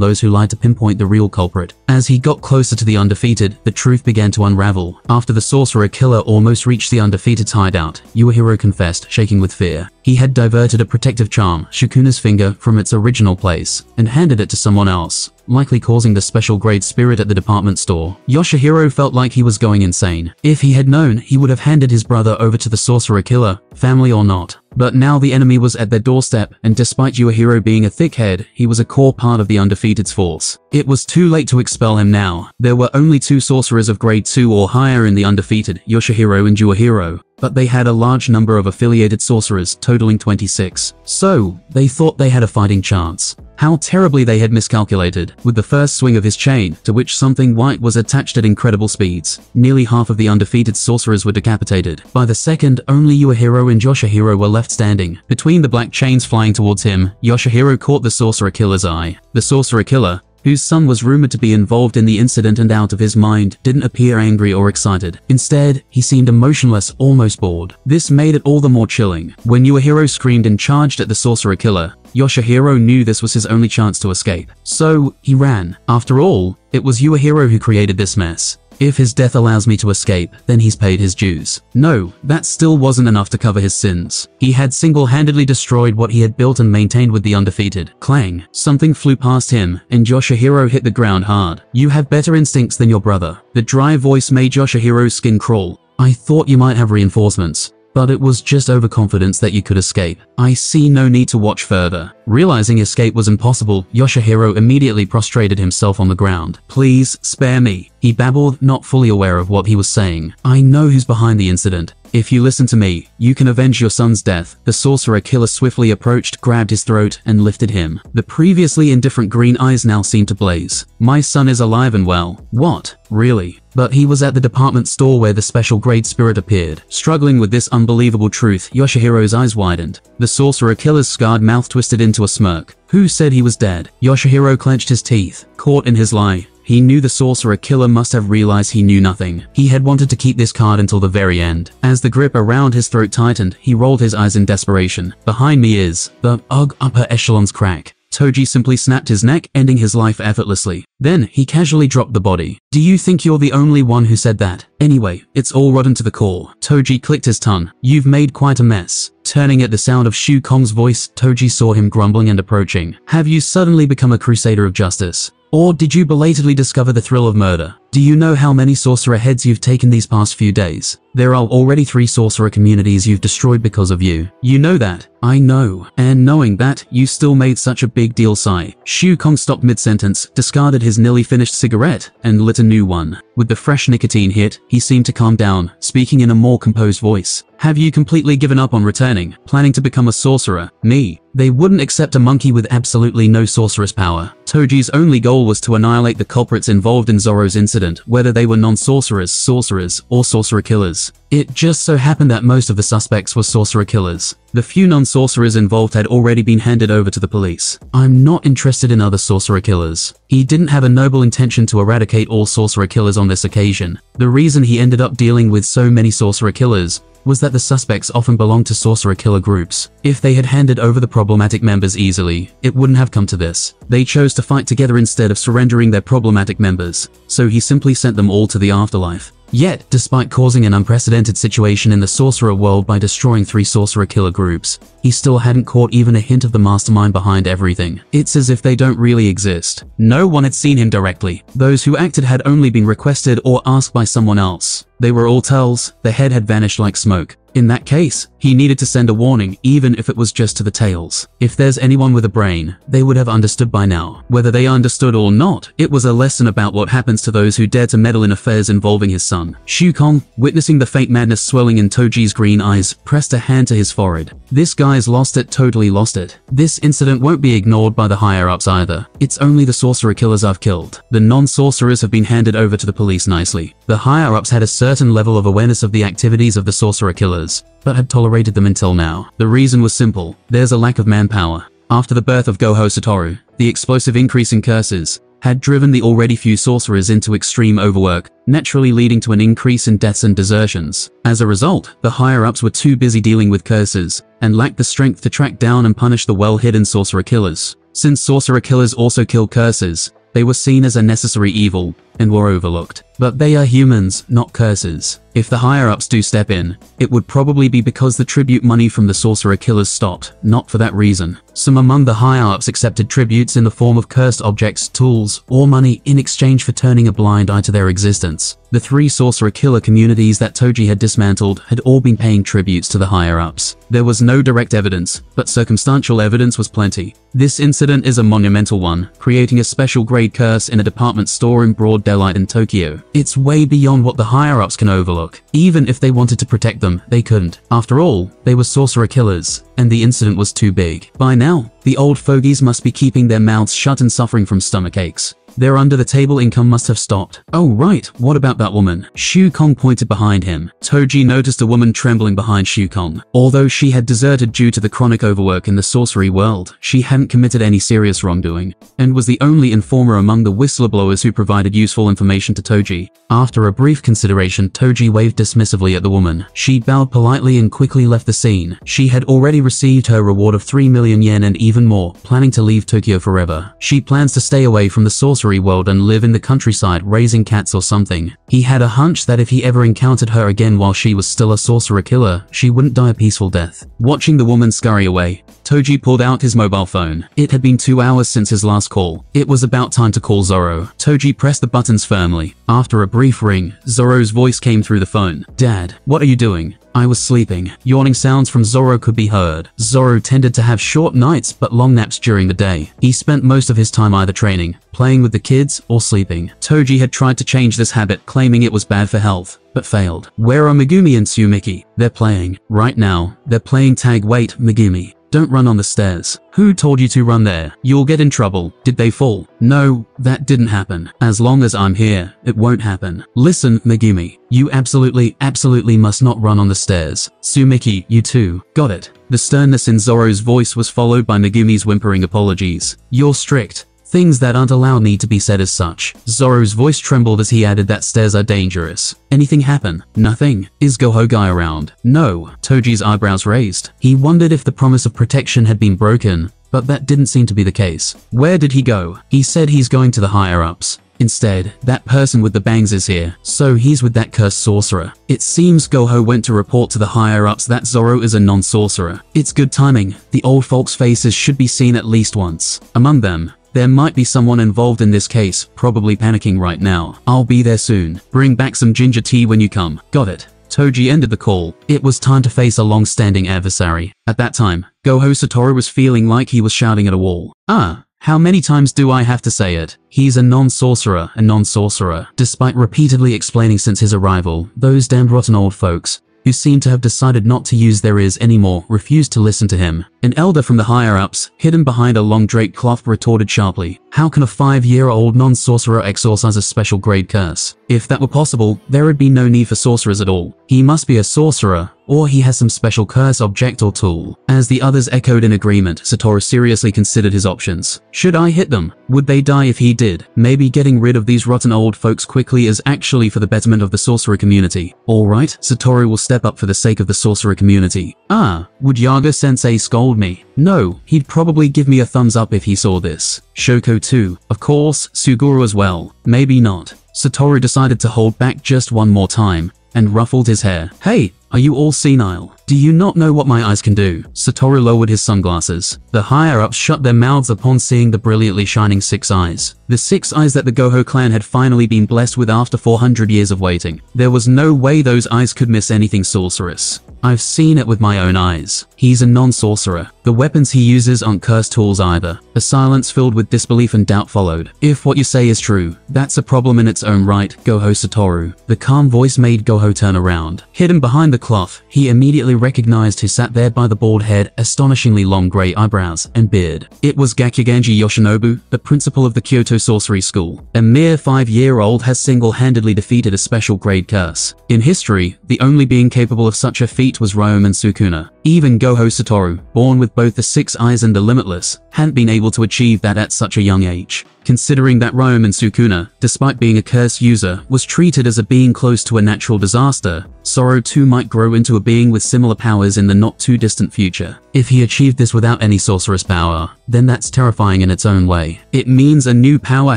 those who lied to pinpoint the real culprit. As he got closer to the undefeated, the truth began to unravel. After the sorcerer killer almost reached the undefeated's hideout, Uehiro confessed, shaking with fear. He had diverted a protective charm, Sukuna's finger, from its original place and handed it to someone else, likely causing the special grade spirit at the department store. Yoshihiro felt like he was going insane. If he had known, he would have handed his brother over to the sorcerer killer, family or not. But now the enemy was at their doorstep, and despite Uehiro being a thickhead, he was a core part of the undefeated's force. It was too late to expel him now. There were only two sorcerers of grade 2 or higher in the undefeated, Yoshihiro and Uehiro, but they had a large number of affiliated sorcerers, totaling 26. So, they thought they had a fighting chance. How terribly they had miscalculated. With the first swing of his chain, to which something white was attached at incredible speeds, nearly half of the undefeated sorcerers were decapitated. By the second, only Uehiro and Yoshihiro were left standing. Between the black chains flying towards him, Yoshihiro caught the sorcerer killer's eye. The sorcerer killer, whose son was rumored to be involved in the incident and out of his mind, didn't appear angry or excited. Instead, he seemed emotionless, almost bored. This made it all the more chilling. When Uehiro screamed and charged at the sorcerer killer, Yoshihiro knew this was his only chance to escape. So, he ran. After all, it was Uehiro who created this mess. If his death allows me to escape, then he's paid his dues. No, that still wasn't enough to cover his sins. He had single-handedly destroyed what he had built and maintained with the undefeated. Clang. Something flew past him, and Yoshihiro hit the ground hard. You have better instincts than your brother. The dry voice made Yoshihiro's skin crawl. I thought you might have reinforcements but it was just overconfidence that you could escape. I see no need to watch further. Realizing escape was impossible, Yoshihiro immediately prostrated himself on the ground. Please, spare me. He babbled, not fully aware of what he was saying. I know who's behind the incident. If you listen to me, you can avenge your son's death. The sorcerer killer swiftly approached, grabbed his throat, and lifted him. The previously indifferent green eyes now seemed to blaze. My son is alive and well. What? Really? But he was at the department store where the special grade spirit appeared. Struggling with this unbelievable truth, Yoshihiro's eyes widened. The sorcerer killer's scarred mouth twisted into a smirk. Who said he was dead? Yoshihiro clenched his teeth, caught in his lie. He knew the sorcerer killer must have realized he knew nothing. He had wanted to keep this card until the very end. As the grip around his throat tightened, he rolled his eyes in desperation. Behind me is the UG upper echelons crack. Toji simply snapped his neck, ending his life effortlessly. Then, he casually dropped the body. Do you think you're the only one who said that? Anyway, it's all rotten to the core. Toji clicked his tongue. You've made quite a mess. Turning at the sound of Shu Kong's voice, Toji saw him grumbling and approaching. Have you suddenly become a crusader of justice? Or did you belatedly discover the thrill of murder? Do you know how many sorcerer heads you've taken these past few days? There are already three sorcerer communities you've destroyed because of you. You know that. I know. And knowing that, you still made such a big deal sigh. Shu Kong stopped mid-sentence, discarded his nearly finished cigarette, and lit a new one. With the fresh nicotine hit, he seemed to calm down, speaking in a more composed voice. Have you completely given up on returning, planning to become a sorcerer? Me. They wouldn't accept a monkey with absolutely no sorceress power. Toji's only goal was to annihilate the culprits involved in Zoro's incident, whether they were non-sorcerers, sorcerers, or sorcerer killers. It just so happened that most of the suspects were sorcerer killers. The few non-sorcerers involved had already been handed over to the police. I'm not interested in other sorcerer killers. He didn't have a noble intention to eradicate all sorcerer killers on this occasion. The reason he ended up dealing with so many sorcerer killers was that the suspects often belonged to sorcerer killer groups. If they had handed over the problematic members easily, it wouldn't have come to this. They chose to fight together instead of surrendering their problematic members, so he simply sent them all to the afterlife. Yet, despite causing an unprecedented situation in the sorcerer world by destroying three sorcerer killer groups, he still hadn't caught even a hint of the mastermind behind everything. It's as if they don't really exist. No one had seen him directly. Those who acted had only been requested or asked by someone else. They were all tells, the head had vanished like smoke. In that case, he needed to send a warning even if it was just to the tails. If there's anyone with a brain, they would have understood by now. Whether they understood or not, it was a lesson about what happens to those who dare to meddle in affairs involving his son. Shu Kong, witnessing the faint madness swelling in Toji's green eyes, pressed a hand to his forehead. This guy's lost it, totally lost it. This incident won't be ignored by the higher-ups either. It's only the sorcerer killers I've killed. The non-sorcerers have been handed over to the police nicely. The higher-ups had a certain level of awareness of the activities of the sorcerer killers but had tolerated them until now. The reason was simple. There's a lack of manpower. After the birth of Goho Satoru, the explosive increase in curses had driven the already few sorcerers into extreme overwork, naturally leading to an increase in deaths and desertions. As a result, the higher-ups were too busy dealing with curses, and lacked the strength to track down and punish the well-hidden sorcerer killers. Since sorcerer killers also kill curses, they were seen as a necessary evil, and were overlooked. But they are humans, not curses. If the higher-ups do step in, it would probably be because the tribute money from the sorcerer killers stopped, not for that reason. Some among the higher-ups accepted tributes in the form of cursed objects, tools, or money in exchange for turning a blind eye to their existence. The three sorcerer killer communities that Toji had dismantled had all been paying tributes to the higher-ups. There was no direct evidence, but circumstantial evidence was plenty. This incident is a monumental one, creating a special grade curse in a department store in broad daylight in Tokyo. It's way beyond what the higher-ups can overlook. Even if they wanted to protect them, they couldn't. After all, they were sorcerer killers, and the incident was too big. By now, the old fogies must be keeping their mouths shut and suffering from stomach aches. Their under-the-table income must have stopped. Oh right, what about that woman? Shu Kong pointed behind him. Toji noticed a woman trembling behind Shu Kong. Although she had deserted due to the chronic overwork in the sorcery world, she hadn't committed any serious wrongdoing, and was the only informer among the whistleblowers who provided useful information to Toji. After a brief consideration, Toji waved dismissively at the woman. She bowed politely and quickly left the scene. She had already received her reward of 3 million yen and even more, planning to leave Tokyo forever. She plans to stay away from the sorcery world and live in the countryside raising cats or something. He had a hunch that if he ever encountered her again while she was still a sorcerer killer, she wouldn't die a peaceful death. Watching the woman scurry away, Toji pulled out his mobile phone. It had been two hours since his last call. It was about time to call Zoro. Toji pressed the buttons firmly. After a brief ring, Zoro's voice came through the phone. Dad, what are you doing? I was sleeping. Yawning sounds from Zoro could be heard. Zoro tended to have short nights but long naps during the day. He spent most of his time either training, playing with the kids, or sleeping. Toji had tried to change this habit, claiming it was bad for health, but failed. Where are Megumi and Tsumiki? They're playing. Right now, they're playing tag wait, Megumi. Don't run on the stairs. Who told you to run there? You'll get in trouble. Did they fall? No, that didn't happen. As long as I'm here, it won't happen. Listen, Megumi. You absolutely, absolutely must not run on the stairs. Tsumiki, you too. Got it. The sternness in Zoro's voice was followed by Megumi's whimpering apologies. You're strict. Things that aren't allowed need to be said as such. Zoro's voice trembled as he added that stairs are dangerous. Anything happen? Nothing. Is Goho guy around? No. Toji's eyebrows raised. He wondered if the promise of protection had been broken, but that didn't seem to be the case. Where did he go? He said he's going to the higher-ups. Instead, that person with the bangs is here, so he's with that cursed sorcerer. It seems Goho went to report to the higher-ups that Zoro is a non-sorcerer. It's good timing. The old folks' faces should be seen at least once. Among them, there might be someone involved in this case, probably panicking right now. I'll be there soon. Bring back some ginger tea when you come. Got it. Toji ended the call. It was time to face a long-standing adversary. At that time, Goho Satoru was feeling like he was shouting at a wall. Ah, how many times do I have to say it? He's a non-sorcerer, a non-sorcerer. Despite repeatedly explaining since his arrival, those damned rotten old folks, who seemed to have decided not to use their ears anymore, refused to listen to him. An elder from the higher-ups, hidden behind a long draped cloth, retorted sharply, How can a five-year-old non-sorcerer exorcise a special grade curse? If that were possible, there would be no need for sorcerers at all. He must be a sorcerer, or he has some special curse object or tool. As the others echoed in agreement, Satoru seriously considered his options. Should I hit them? Would they die if he did? Maybe getting rid of these rotten old folks quickly is actually for the betterment of the sorcerer community. Alright, Satoru will step up for the sake of the sorcerer community. Ah, would Yaga-sensei scold me? No, he'd probably give me a thumbs up if he saw this. Shoko too. Of course, Suguru as well. Maybe not. Satoru decided to hold back just one more time and ruffled his hair. Hey, are you all senile? Do you not know what my eyes can do? Satoru lowered his sunglasses. The higher-ups shut their mouths upon seeing the brilliantly shining six eyes. The six eyes that the Goho clan had finally been blessed with after 400 years of waiting. There was no way those eyes could miss anything sorcerous. I've seen it with my own eyes. He's a non-sorcerer. The weapons he uses aren't cursed tools either. A silence filled with disbelief and doubt followed. If what you say is true, that's a problem in its own right, Goho Satoru. The calm voice made Goho turn around. Hidden behind the cloth, he immediately recognized who sat there by the bald head, astonishingly long grey eyebrows, and beard. It was Gakuganji Yoshinobu, the principal of the Kyoto Sorcery School. A mere five-year-old has single-handedly defeated a special grade curse. In history, the only being capable of such a feat was Ryomen Sukuna. Even Goho Satoru, born with both the six eyes and the limitless, hadn't been able to achieve that at such a young age considering that Ryomen Sukuna, despite being a curse user, was treated as a being close to a natural disaster, Zoro too might grow into a being with similar powers in the not-too-distant future. If he achieved this without any sorceress power, then that's terrifying in its own way. It means a new power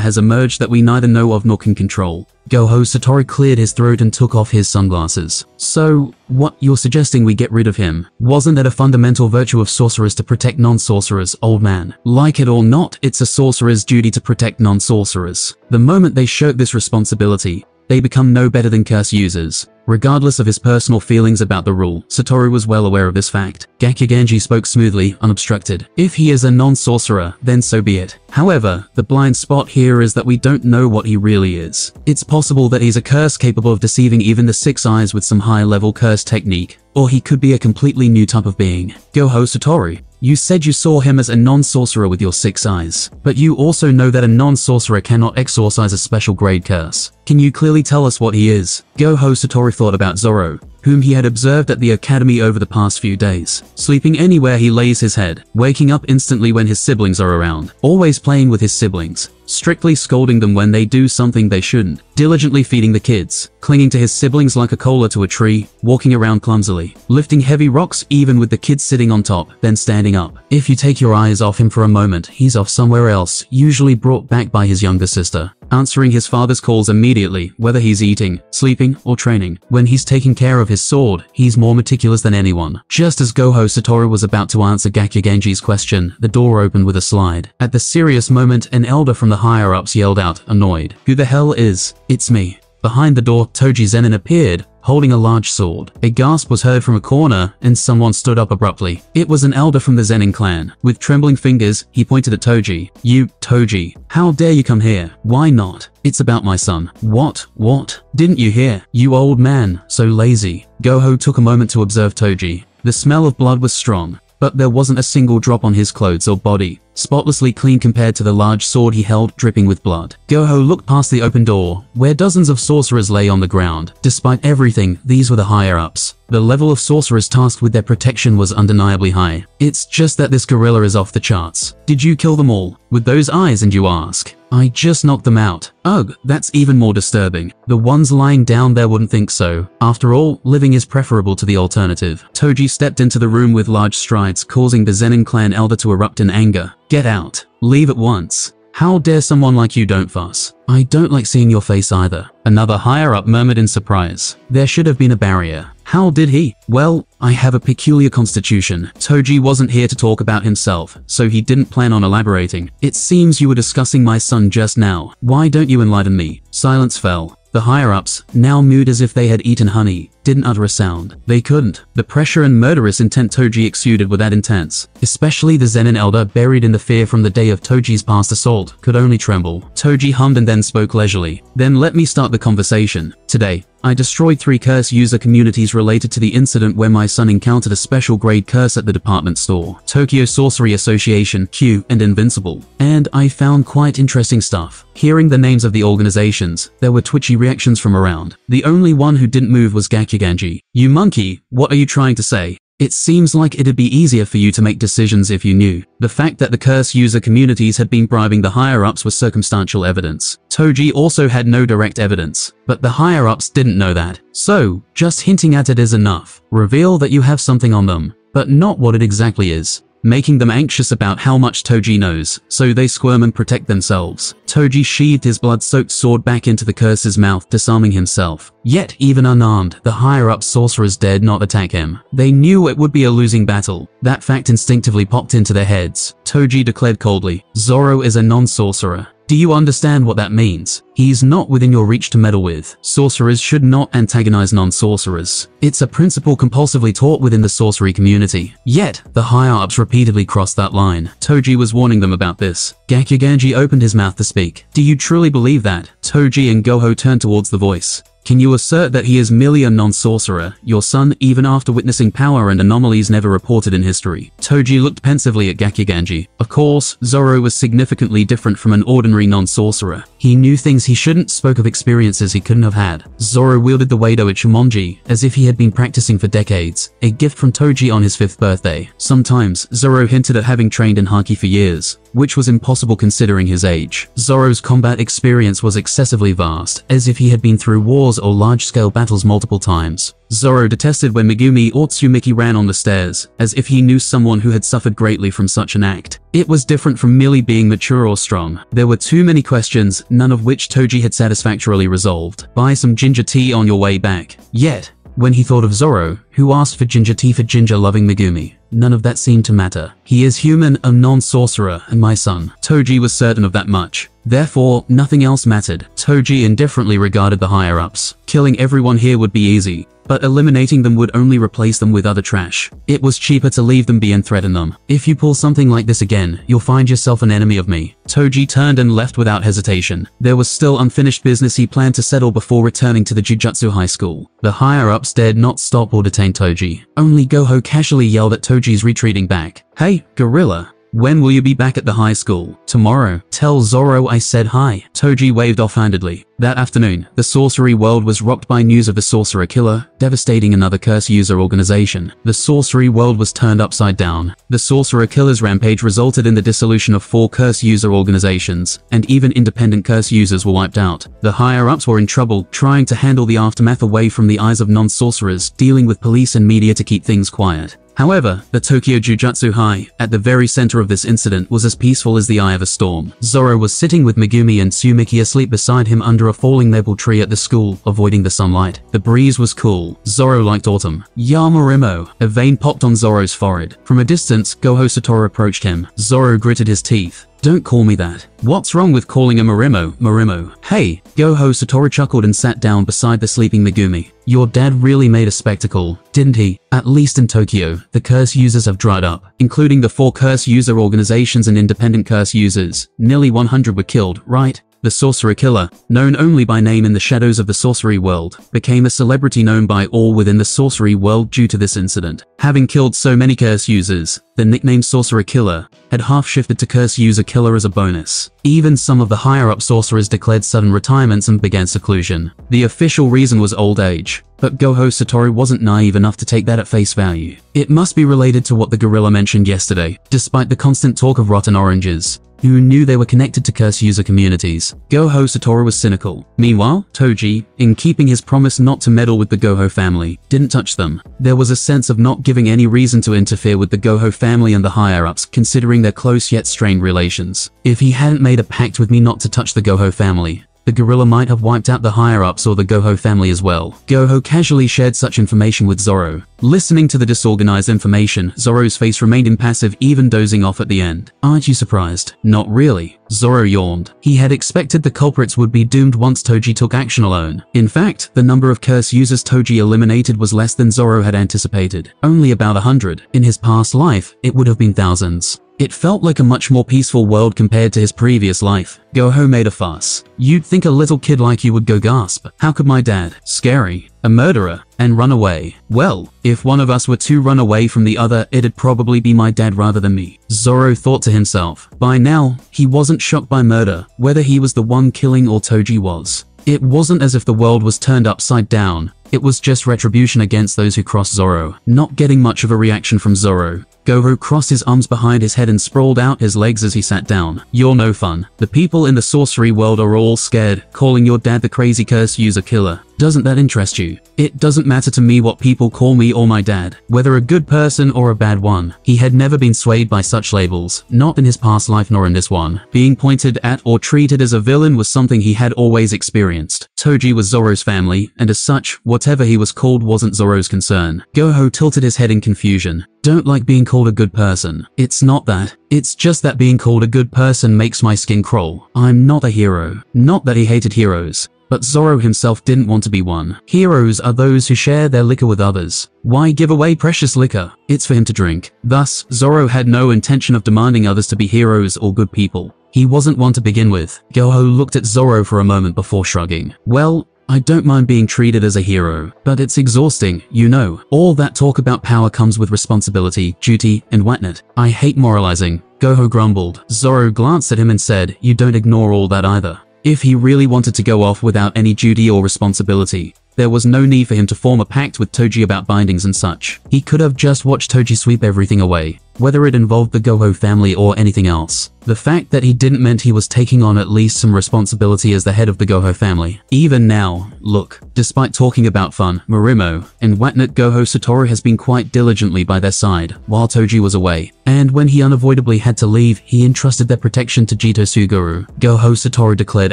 has emerged that we neither know of nor can control. Goho Satoru cleared his throat and took off his sunglasses. So, what you're suggesting we get rid of him? Wasn't that a fundamental virtue of sorcerers to protect non-sorcerers, old man? Like it or not, it's a sorcerer's duty to protect non-sorcerers. The moment they shirk this responsibility, they become no better than curse users. Regardless of his personal feelings about the rule, Satoru was well aware of this fact. Gakuganji spoke smoothly, unobstructed. If he is a non-sorcerer, then so be it. However, the blind spot here is that we don't know what he really is. It's possible that he's a curse capable of deceiving even the Six Eyes with some high-level curse technique, or he could be a completely new type of being. Goho Satoru, you said you saw him as a non-sorcerer with your six eyes, but you also know that a non-sorcerer cannot exorcise a special grade curse. Can you clearly tell us what he is? Goho Satoru thought about Zoro, whom he had observed at the academy over the past few days. Sleeping anywhere he lays his head, waking up instantly when his siblings are around, always playing with his siblings, strictly scolding them when they do something they shouldn't, diligently feeding the kids, clinging to his siblings like a cola to a tree, walking around clumsily, lifting heavy rocks even with the kids sitting on top, then standing up. If you take your eyes off him for a moment, he's off somewhere else, usually brought back by his younger sister answering his father's calls immediately, whether he's eating, sleeping, or training. When he's taking care of his sword, he's more meticulous than anyone. Just as Goho Satoru was about to answer Gakuganji's question, the door opened with a slide. At the serious moment, an elder from the higher-ups yelled out, annoyed, Who the hell is? It's me. Behind the door, Toji Zenin appeared, holding a large sword. A gasp was heard from a corner, and someone stood up abruptly. It was an elder from the Zenin clan. With trembling fingers, he pointed at Toji. You, Toji, how dare you come here? Why not? It's about my son. What? What? Didn't you hear? You old man, so lazy. Goho took a moment to observe Toji. The smell of blood was strong, but there wasn't a single drop on his clothes or body spotlessly clean compared to the large sword he held dripping with blood. Goho looked past the open door, where dozens of sorcerers lay on the ground. Despite everything, these were the higher-ups. The level of sorcerers tasked with their protection was undeniably high. It's just that this gorilla is off the charts. Did you kill them all? With those eyes and you ask? I just knocked them out. Ugh, that's even more disturbing. The ones lying down there wouldn't think so. After all, living is preferable to the alternative. Toji stepped into the room with large strides, causing the Zenin clan elder to erupt in anger. Get out. Leave at once. How dare someone like you don't fuss? I don't like seeing your face either. Another higher-up murmured in surprise. There should have been a barrier. How did he? Well, I have a peculiar constitution. Toji wasn't here to talk about himself, so he didn't plan on elaborating. It seems you were discussing my son just now. Why don't you enlighten me? Silence fell. The higher-ups, now mood as if they had eaten honey, didn't utter a sound. They couldn't. The pressure and murderous intent Toji exuded were that intense. Especially the Zenin elder buried in the fear from the day of Toji's past assault could only tremble. Toji hummed and then spoke leisurely. Then let me start the conversation. Today, I destroyed three curse user communities related to the incident where my son encountered a special grade curse at the department store, Tokyo Sorcery Association, Q, and Invincible. And I found quite interesting stuff. Hearing the names of the organizations, there were twitchy reactions from around. The only one who didn't move was Gakuganji. You monkey, what are you trying to say? It seems like it'd be easier for you to make decisions if you knew. The fact that the curse user communities had been bribing the higher-ups was circumstantial evidence. Toji also had no direct evidence, but the higher-ups didn't know that. So, just hinting at it is enough. Reveal that you have something on them, but not what it exactly is making them anxious about how much Toji knows, so they squirm and protect themselves. Toji sheathed his blood-soaked sword back into the curse's mouth, disarming himself. Yet, even unarmed, the higher-up sorcerers dared not attack him. They knew it would be a losing battle. That fact instinctively popped into their heads. Toji declared coldly, Zoro is a non-sorcerer. Do you understand what that means? He is not within your reach to meddle with. Sorcerers should not antagonize non-sorcerers. It's a principle compulsively taught within the sorcery community. Yet, the higher-ups repeatedly crossed that line. Toji was warning them about this. Gakuganji opened his mouth to speak. Do you truly believe that? Toji and Goho turned towards the voice. Can you assert that he is merely a non-sorcerer, your son, even after witnessing power and anomalies never reported in history? Toji looked pensively at Gakuganji. Of course, Zoro was significantly different from an ordinary non-sorcerer. He knew things he shouldn't, spoke of experiences he couldn't have had. Zoro wielded the Wado Ichimonji as if he had been practicing for decades, a gift from Toji on his fifth birthday. Sometimes, Zoro hinted at having trained in Haki for years, which was impossible considering his age. Zoro's combat experience was excessively vast, as if he had been through wars or large-scale battles multiple times. Zoro detested when Megumi or Tsumiki ran on the stairs, as if he knew someone who had suffered greatly from such an act. It was different from merely being mature or strong. There were too many questions, none of which Toji had satisfactorily resolved. Buy some ginger tea on your way back. Yet, when he thought of Zoro, who asked for ginger tea for ginger-loving Megumi, none of that seemed to matter. He is human, a non-sorcerer, and my son. Toji was certain of that much. Therefore, nothing else mattered. Toji indifferently regarded the higher-ups. Killing everyone here would be easy, but eliminating them would only replace them with other trash. It was cheaper to leave them be and threaten them. If you pull something like this again, you'll find yourself an enemy of me. Toji turned and left without hesitation. There was still unfinished business he planned to settle before returning to the Jujutsu High School. The higher-ups dared not stop or detain Toji. Only Goho casually yelled at Toji's retreating back. Hey, gorilla, when will you be back at the high school? Tomorrow. Tell Zoro I said hi. Toji waved offhandedly. That afternoon, the sorcery world was rocked by news of the Sorcerer Killer, devastating another curse user organization. The sorcery world was turned upside down. The Sorcerer Killer's rampage resulted in the dissolution of four curse user organizations, and even independent curse users were wiped out. The higher-ups were in trouble, trying to handle the aftermath away from the eyes of non-sorcerers, dealing with police and media to keep things quiet. However, the Tokyo Jujutsu High, at the very center of this incident, was as peaceful as the eye of a storm. Zoro was sitting with Megumi and Tsumiki asleep beside him under a falling maple tree at the school, avoiding the sunlight. The breeze was cool. Zoro liked autumn. Yamarimo! A vein popped on Zoro's forehead. From a distance, Goho Satoru approached him. Zoro gritted his teeth. Don't call me that. What's wrong with calling a Marimo, Marimo? Hey, Goho Satoru chuckled and sat down beside the sleeping Megumi. Your dad really made a spectacle, didn't he? At least in Tokyo, the curse users have dried up, including the four curse user organizations and independent curse users. Nearly 100 were killed, right? The Sorcerer Killer, known only by name in the shadows of the sorcery world, became a celebrity known by all within the sorcery world due to this incident. Having killed so many curse users, the nickname Sorcerer Killer had half shifted to Curse User Killer as a bonus. Even some of the higher-up sorcerers declared sudden retirements and began seclusion. The official reason was old age, but Goho Satoru wasn't naive enough to take that at face value. It must be related to what the gorilla mentioned yesterday, despite the constant talk of rotten oranges who knew they were connected to curse user communities. Goho Satoru was cynical. Meanwhile, Toji, in keeping his promise not to meddle with the Goho family, didn't touch them. There was a sense of not giving any reason to interfere with the Goho family and the higher-ups, considering their close yet strained relations. If he hadn't made a pact with me not to touch the Goho family, the gorilla might have wiped out the higher-ups or the Goho family as well. Goho casually shared such information with Zoro. Listening to the disorganized information, Zoro's face remained impassive even dozing off at the end. Aren't you surprised? Not really. Zoro yawned. He had expected the culprits would be doomed once Toji took action alone. In fact, the number of curse users Toji eliminated was less than Zoro had anticipated. Only about a hundred. In his past life, it would have been thousands. It felt like a much more peaceful world compared to his previous life. Goho made a fuss. You'd think a little kid like you would go gasp. How could my dad, scary, a murderer, and run away? Well, if one of us were to run away from the other, it'd probably be my dad rather than me. Zoro thought to himself. By now, he wasn't shocked by murder, whether he was the one killing or Toji was. It wasn't as if the world was turned upside down, it was just retribution against those who crossed Zoro. Not getting much of a reaction from Zoro, Goho crossed his arms behind his head and sprawled out his legs as he sat down. You're no fun. The people in the sorcery world are all scared, calling your dad the crazy curse user killer. Doesn't that interest you? It doesn't matter to me what people call me or my dad, whether a good person or a bad one. He had never been swayed by such labels, not in his past life nor in this one. Being pointed at or treated as a villain was something he had always experienced. Toji was Zoro's family, and as such, whatever he was called wasn't Zoro's concern. Goho tilted his head in confusion. Don't like being called a good person. It's not that. It's just that being called a good person makes my skin crawl. I'm not a hero. Not that he hated heroes. But Zoro himself didn't want to be one. Heroes are those who share their liquor with others. Why give away precious liquor? It's for him to drink. Thus, Zoro had no intention of demanding others to be heroes or good people. He wasn't one to begin with. Goho looked at Zoro for a moment before shrugging. Well, I don't mind being treated as a hero, but it's exhausting, you know. All that talk about power comes with responsibility, duty, and whatnot. I hate moralizing. Goho grumbled. Zoro glanced at him and said, you don't ignore all that either. If he really wanted to go off without any duty or responsibility, there was no need for him to form a pact with Toji about bindings and such. He could have just watched Toji sweep everything away, whether it involved the Goho family or anything else. The fact that he didn't meant he was taking on at least some responsibility as the head of the Goho family. Even now, look, despite talking about fun, Marimo and whatnot Goho Satoru has been quite diligently by their side while Toji was away, and when he unavoidably had to leave, he entrusted their protection to Jito Suguru. Goho Satoru declared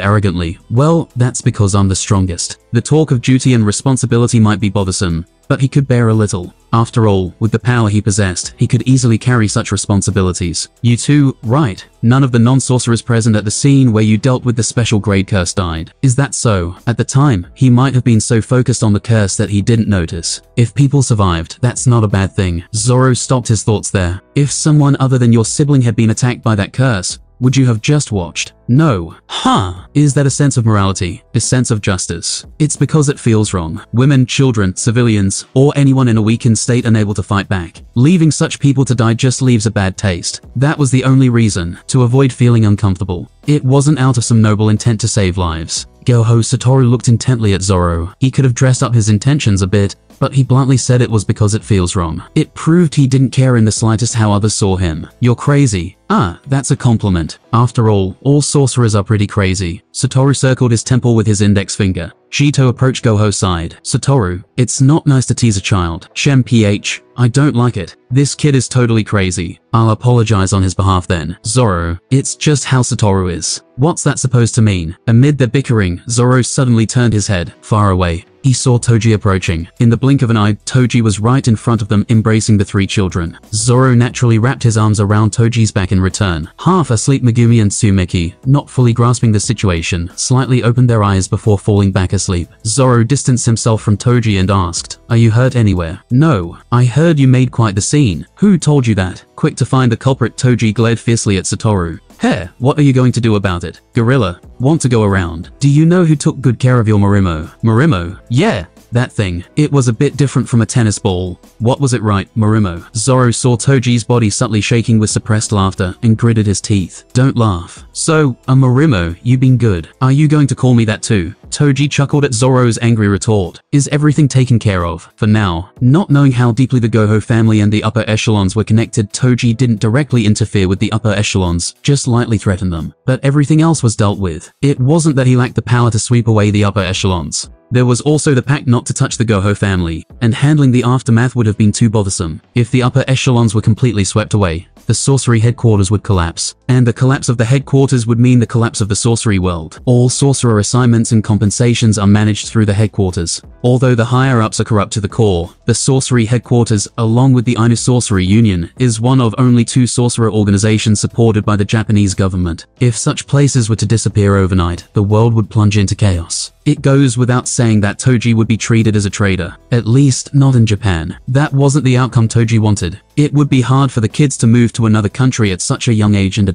arrogantly, well, that's because I'm the strongest. The talk of duty and responsibility might be bothersome, but he could bear a little. After all, with the power he possessed, he could easily carry such responsibilities. You too, right. None of the non-sorcerers present at the scene where you dealt with the special grade curse died. Is that so? At the time, he might have been so focused on the curse that he didn't notice. If people survived, that's not a bad thing. Zoro stopped his thoughts there. If someone other than your sibling had been attacked by that curse, would you have just watched? No. Huh. Is that a sense of morality? A sense of justice? It's because it feels wrong. Women, children, civilians, or anyone in a weakened state unable to fight back. Leaving such people to die just leaves a bad taste. That was the only reason, to avoid feeling uncomfortable. It wasn't out of some noble intent to save lives. Goho Satoru looked intently at Zoro. He could have dressed up his intentions a bit, but he bluntly said it was because it feels wrong. It proved he didn't care in the slightest how others saw him. You're crazy. Ah, that's a compliment. After all, all sorcerers are pretty crazy. Satoru circled his temple with his index finger. Shito approached Goho's side. Satoru, it's not nice to tease a child. Shem PH, I don't like it. This kid is totally crazy. I'll apologize on his behalf then. Zoro, it's just how Satoru is. What's that supposed to mean? Amid the bickering, Zoro suddenly turned his head, far away. He saw Toji approaching. In the blink of an eye, Toji was right in front of them, embracing the three children. Zoro naturally wrapped his arms around Toji's back in return. Half asleep Megumi and Tsumiki, not fully grasping the situation, slightly opened their eyes before falling back asleep. Zoro distanced himself from Toji and asked, Are you hurt anywhere? No. I heard you made quite the scene. Who told you that? Quick to find the culprit, Toji glared fiercely at Satoru. Hey, what are you going to do about it? Gorilla, want to go around. Do you know who took good care of your Marimo? Marimo? Yeah, that thing. It was a bit different from a tennis ball. What was it right, Marimo? Zoro saw Toji's body subtly shaking with suppressed laughter and gritted his teeth. Don't laugh. So, uh, a Marimo, you been good. Are you going to call me that too? Toji chuckled at Zoro's angry retort. Is everything taken care of? For now, not knowing how deeply the Goho family and the upper echelons were connected, Toji didn't directly interfere with the upper echelons, just lightly threatened them. But everything else was dealt with. It wasn't that he lacked the power to sweep away the upper echelons. There was also the pact not to touch the Goho family, and handling the aftermath would have been too bothersome. If the upper echelons were completely swept away, the sorcery headquarters would collapse. And the collapse of the headquarters would mean the collapse of the sorcery world. All sorcerer assignments and compensations are managed through the headquarters. Although the higher-ups are corrupt to the core, the sorcery headquarters, along with the Ainu Sorcery Union, is one of only two sorcerer organizations supported by the Japanese government. If such places were to disappear overnight, the world would plunge into chaos. It goes without saying that Toji would be treated as a traitor. At least, not in Japan. That wasn't the outcome Toji wanted. It would be hard for the kids to move to another country at such a young age and.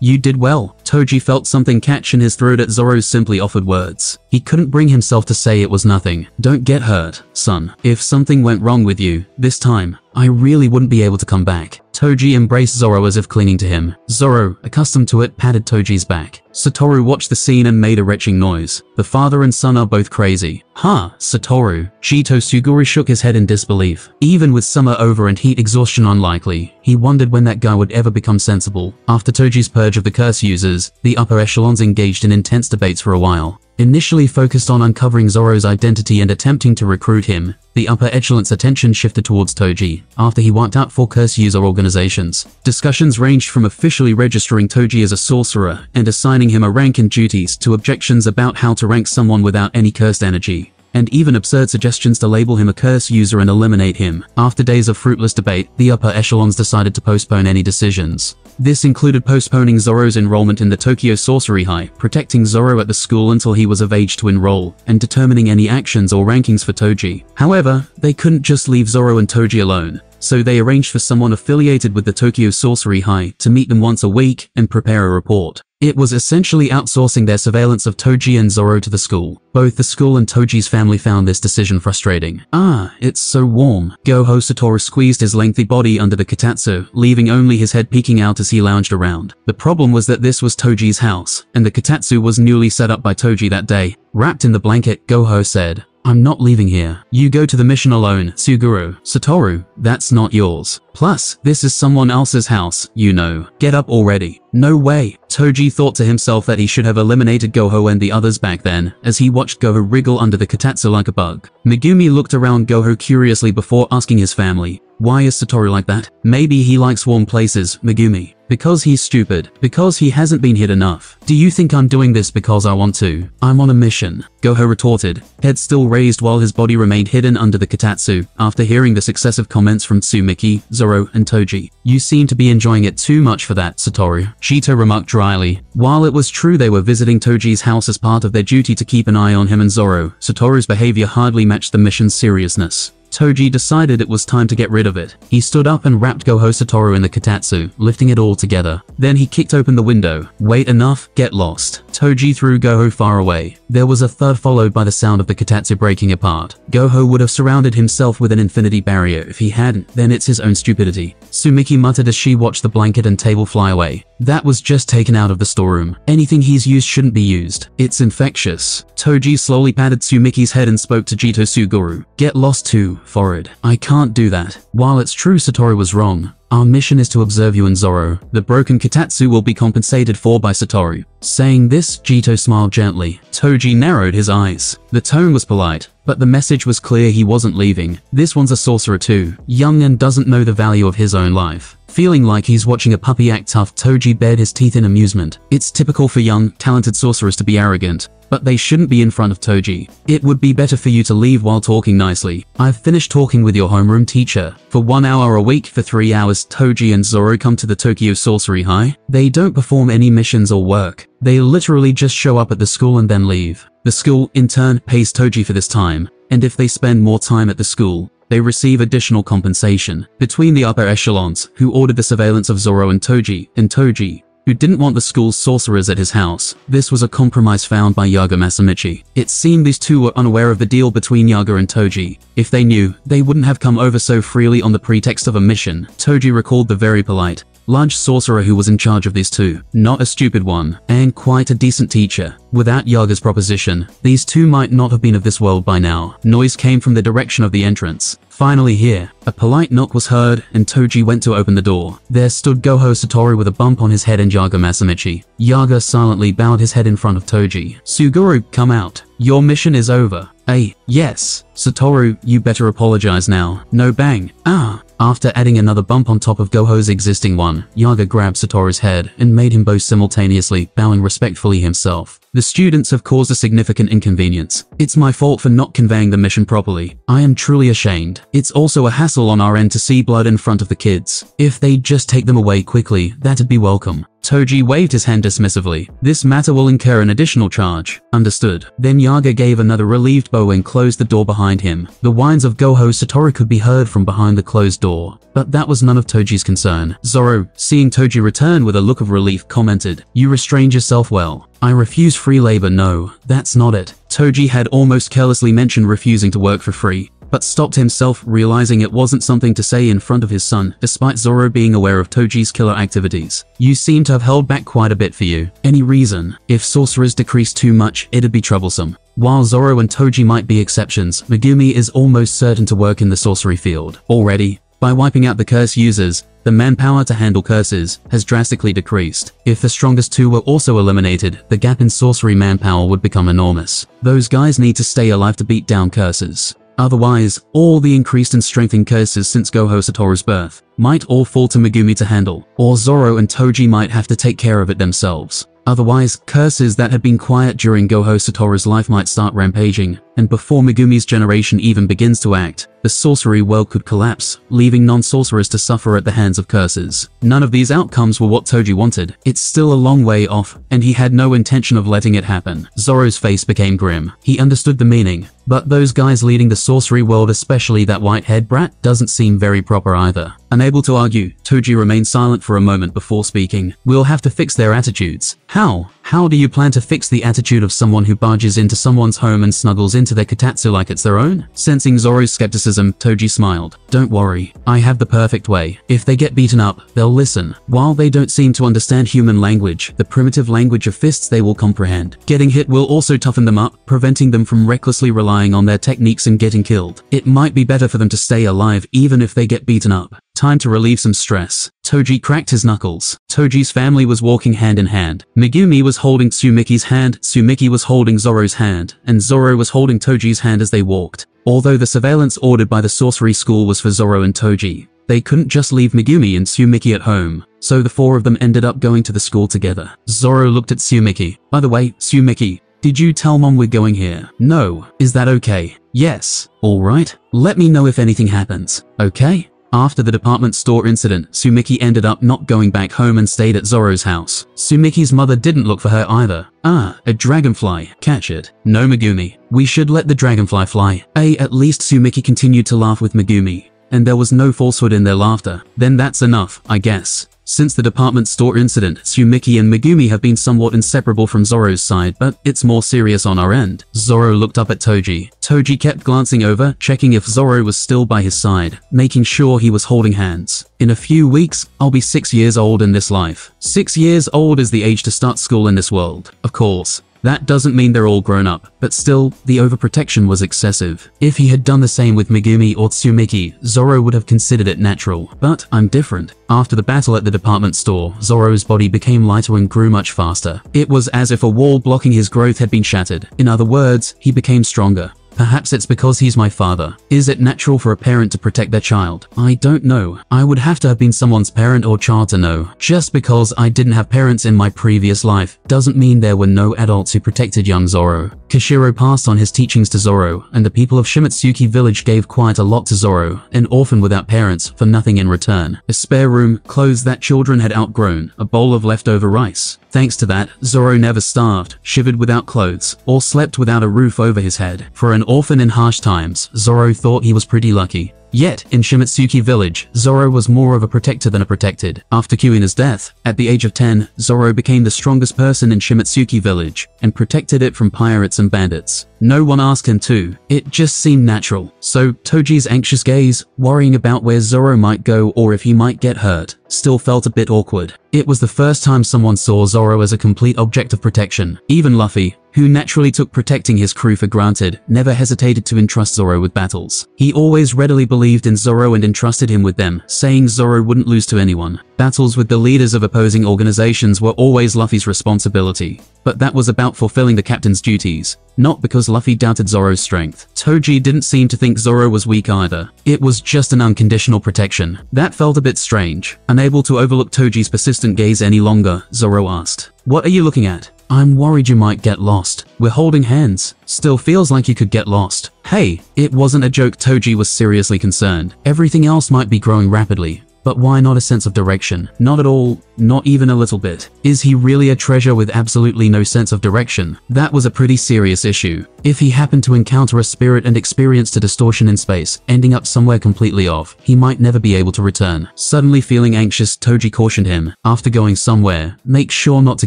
You did well. Toji felt something catch in his throat at Zoro's simply offered words. He couldn't bring himself to say it was nothing. Don't get hurt, son. If something went wrong with you, this time, I really wouldn't be able to come back. Toji embraced Zoro as if clinging to him. Zoro, accustomed to it, patted Toji's back. Satoru watched the scene and made a retching noise. The father and son are both crazy. Huh, Satoru. Jito Suguru shook his head in disbelief. Even with summer over and heat exhaustion unlikely, he wondered when that guy would ever become sensible. After Toji's purge of the curse users, the upper echelons engaged in intense debates for a while. Initially focused on uncovering Zoro's identity and attempting to recruit him, the upper echelon's attention shifted towards Toji, after he wiped out four curse user organizations. Discussions ranged from officially registering Toji as a sorcerer and assigning him a rank and duties to objections about how to rank someone without any cursed energy and even absurd suggestions to label him a curse user and eliminate him. After days of fruitless debate, the upper echelons decided to postpone any decisions. This included postponing Zoro's enrollment in the Tokyo Sorcery High, protecting Zoro at the school until he was of age to enroll, and determining any actions or rankings for Toji. However, they couldn't just leave Zoro and Toji alone so they arranged for someone affiliated with the Tokyo Sorcery High to meet them once a week and prepare a report. It was essentially outsourcing their surveillance of Toji and Zoro to the school. Both the school and Toji's family found this decision frustrating. Ah, it's so warm. Goho Satoru squeezed his lengthy body under the kotatsu, leaving only his head peeking out as he lounged around. The problem was that this was Toji's house, and the kotatsu was newly set up by Toji that day. Wrapped in the blanket, Goho said, I'm not leaving here. You go to the mission alone, Suguru. Satoru, that's not yours. Plus, this is someone else's house, you know. Get up already. No way. Toji thought to himself that he should have eliminated Goho and the others back then, as he watched Goho wriggle under the kotatsu like a bug. Megumi looked around Goho curiously before asking his family, why is Satoru like that? Maybe he likes warm places, Megumi. Because he's stupid. Because he hasn't been hit enough. Do you think I'm doing this because I want to? I'm on a mission. Goho retorted, head still raised while his body remained hidden under the kotatsu, after hearing the successive comments from Tsumiki, Zoro, and Toji. You seem to be enjoying it too much for that, Satoru. Jito remarked dryly. While it was true they were visiting Toji's house as part of their duty to keep an eye on him and Zoro, Satoru's behavior hardly matched the mission's seriousness. Toji decided it was time to get rid of it. He stood up and wrapped Goho Satoru in the kotatsu, lifting it all together. Then he kicked open the window. Wait enough, get lost. Toji threw Goho far away. There was a thud followed by the sound of the kotatsu breaking apart. Goho would have surrounded himself with an infinity barrier if he hadn't, then it's his own stupidity. Tsumiki muttered as she watched the blanket and table fly away. That was just taken out of the storeroom. Anything he's used shouldn't be used. It's infectious. Toji slowly patted Tsumiki's head and spoke to Jito Suguru. Get lost too, forward. I can't do that. While it's true Satoru was wrong, our mission is to observe you and Zoro. The broken Kotatsu will be compensated for by Satoru. Saying this, Jito smiled gently. Toji narrowed his eyes. The tone was polite, but the message was clear he wasn't leaving. This one's a sorcerer too, young and doesn't know the value of his own life. Feeling like he's watching a puppy act tough, Toji bared his teeth in amusement. It's typical for young, talented sorcerers to be arrogant, but they shouldn't be in front of Toji. It would be better for you to leave while talking nicely. I've finished talking with your homeroom teacher. For one hour a week for three hours, Toji and Zoro come to the Tokyo Sorcery High. They don't perform any missions or work. They literally just show up at the school and then leave. The school, in turn, pays Toji for this time, and if they spend more time at the school, they receive additional compensation. Between the upper echelons, who ordered the surveillance of Zoro and Toji, and Toji, who didn't want the school's sorcerers at his house. This was a compromise found by Yaga Masamichi. It seemed these two were unaware of the deal between Yaga and Toji. If they knew, they wouldn't have come over so freely on the pretext of a mission. Toji recalled the very polite, large sorcerer who was in charge of these two. Not a stupid one, and quite a decent teacher. Without Yaga's proposition, these two might not have been of this world by now. Noise came from the direction of the entrance. Finally here, a polite knock was heard and Toji went to open the door. There stood Goho Satoru with a bump on his head and Yaga Masamichi. Yaga silently bowed his head in front of Toji. Suguru, come out. Your mission is over. A, yes. Satoru, you better apologize now. No bang. Ah, After adding another bump on top of Goho's existing one, Yaga grabbed Satoru's head and made him bow simultaneously, bowing respectfully himself. The students have caused a significant inconvenience. It's my fault for not conveying the mission properly. I am truly ashamed. It's also a hassle on our end to see blood in front of the kids. If they'd just take them away quickly, that'd be welcome. Toji waved his hand dismissively. This matter will incur an additional charge. Understood. Then Yaga gave another relieved bow and closed the door behind him. The whines of Goho Satoru could be heard from behind the closed door. But that was none of Toji's concern. Zoro, seeing Toji return with a look of relief, commented, You restrained yourself well. I refuse free labor, no, that's not it. Toji had almost carelessly mentioned refusing to work for free but stopped himself realizing it wasn't something to say in front of his son, despite Zoro being aware of Toji's killer activities. You seem to have held back quite a bit for you. Any reason? If sorcerers decrease too much, it'd be troublesome. While Zoro and Toji might be exceptions, Megumi is almost certain to work in the sorcery field. Already, by wiping out the curse users, the manpower to handle curses has drastically decreased. If the strongest two were also eliminated, the gap in sorcery manpower would become enormous. Those guys need to stay alive to beat down curses. Otherwise, all the increased and strengthened curses since Goho Satoru's birth might all fall to Megumi to handle, or Zoro and Toji might have to take care of it themselves. Otherwise, curses that had been quiet during Goho Satoru's life might start rampaging, and before Megumi's generation even begins to act, the sorcery world could collapse, leaving non-sorcerers to suffer at the hands of curses. None of these outcomes were what Toji wanted. It's still a long way off, and he had no intention of letting it happen. Zoro's face became grim. He understood the meaning, but those guys leading the sorcery world, especially that white-haired brat, doesn't seem very proper either. Unable to argue, Toji remained silent for a moment before speaking. We'll have to fix their attitudes. How? How do you plan to fix the attitude of someone who barges into someone's home and snuggles into their kotatsu like it's their own? Sensing Zoro's skepticism, Toji smiled. Don't worry, I have the perfect way. If they get beaten up, they'll listen. While they don't seem to understand human language, the primitive language of fists they will comprehend. Getting hit will also toughen them up, preventing them from recklessly relying on their techniques and getting killed. It might be better for them to stay alive even if they get beaten up. Time to relieve some stress. Toji cracked his knuckles. Toji's family was walking hand in hand. Megumi was holding Tsumiki's hand, Tsumiki was holding Zoro's hand, and Zoro was holding Toji's hand as they walked. Although the surveillance ordered by the sorcery school was for Zoro and Toji, they couldn't just leave Megumi and Tsumiki at home, so the four of them ended up going to the school together. Zoro looked at Tsumiki. By the way, Tsumiki, did you tell mom we're going here? No. Is that okay? Yes. Alright. Let me know if anything happens. Okay? After the department store incident, Tsumiki ended up not going back home and stayed at Zoro's house. Tsumiki's mother didn't look for her either. Ah, a dragonfly. Catch it. No Megumi. We should let the dragonfly fly. A, at least Tsumiki continued to laugh with Megumi, and there was no falsehood in their laughter. Then that's enough, I guess. Since the department store incident, Tsumiki and Megumi have been somewhat inseparable from Zoro's side, but it's more serious on our end. Zoro looked up at Toji. Toji kept glancing over, checking if Zoro was still by his side, making sure he was holding hands. In a few weeks, I'll be six years old in this life. Six years old is the age to start school in this world. Of course, that doesn't mean they're all grown up, but still, the overprotection was excessive. If he had done the same with Megumi or Tsumiki, Zoro would have considered it natural. But I'm different. After the battle at the department store, Zoro's body became lighter and grew much faster. It was as if a wall blocking his growth had been shattered. In other words, he became stronger. Perhaps it's because he's my father. Is it natural for a parent to protect their child? I don't know. I would have to have been someone's parent or child to know. Just because I didn't have parents in my previous life doesn't mean there were no adults who protected young Zoro. Kishiro passed on his teachings to Zoro, and the people of Shimotsuki village gave quite a lot to Zoro, an orphan without parents, for nothing in return. A spare room, clothes that children had outgrown, a bowl of leftover rice. Thanks to that, Zoro never starved, shivered without clothes, or slept without a roof over his head. For an orphan in harsh times, Zoro thought he was pretty lucky. Yet, in Shimotsuki village, Zoro was more of a protector than a protected. After Kuina's death, at the age of 10, Zoro became the strongest person in Shimotsuki village and protected it from pirates and bandits. No one asked him to, it just seemed natural. So Toji's anxious gaze, worrying about where Zoro might go or if he might get hurt, still felt a bit awkward. It was the first time someone saw Zoro as a complete object of protection. Even Luffy, who naturally took protecting his crew for granted, never hesitated to entrust Zoro with battles. He always readily believed in Zoro and entrusted him with them, saying Zoro wouldn't lose to anyone. Battles with the leaders of opposing organizations were always Luffy's responsibility, but that was about fulfilling the captain's duties, not because Luffy doubted Zoro's strength. Toji didn't seem to think Zoro was weak either. It was just an unconditional protection. That felt a bit strange. Unable to overlook Toji's persistent gaze any longer, Zoro asked, What are you looking at? I'm worried you might get lost. We're holding hands. Still feels like you could get lost. Hey, it wasn't a joke Toji was seriously concerned. Everything else might be growing rapidly, but why not a sense of direction? Not at all, not even a little bit. Is he really a treasure with absolutely no sense of direction? That was a pretty serious issue. If he happened to encounter a spirit and experienced a distortion in space, ending up somewhere completely off, he might never be able to return. Suddenly feeling anxious, Toji cautioned him, after going somewhere, make sure not to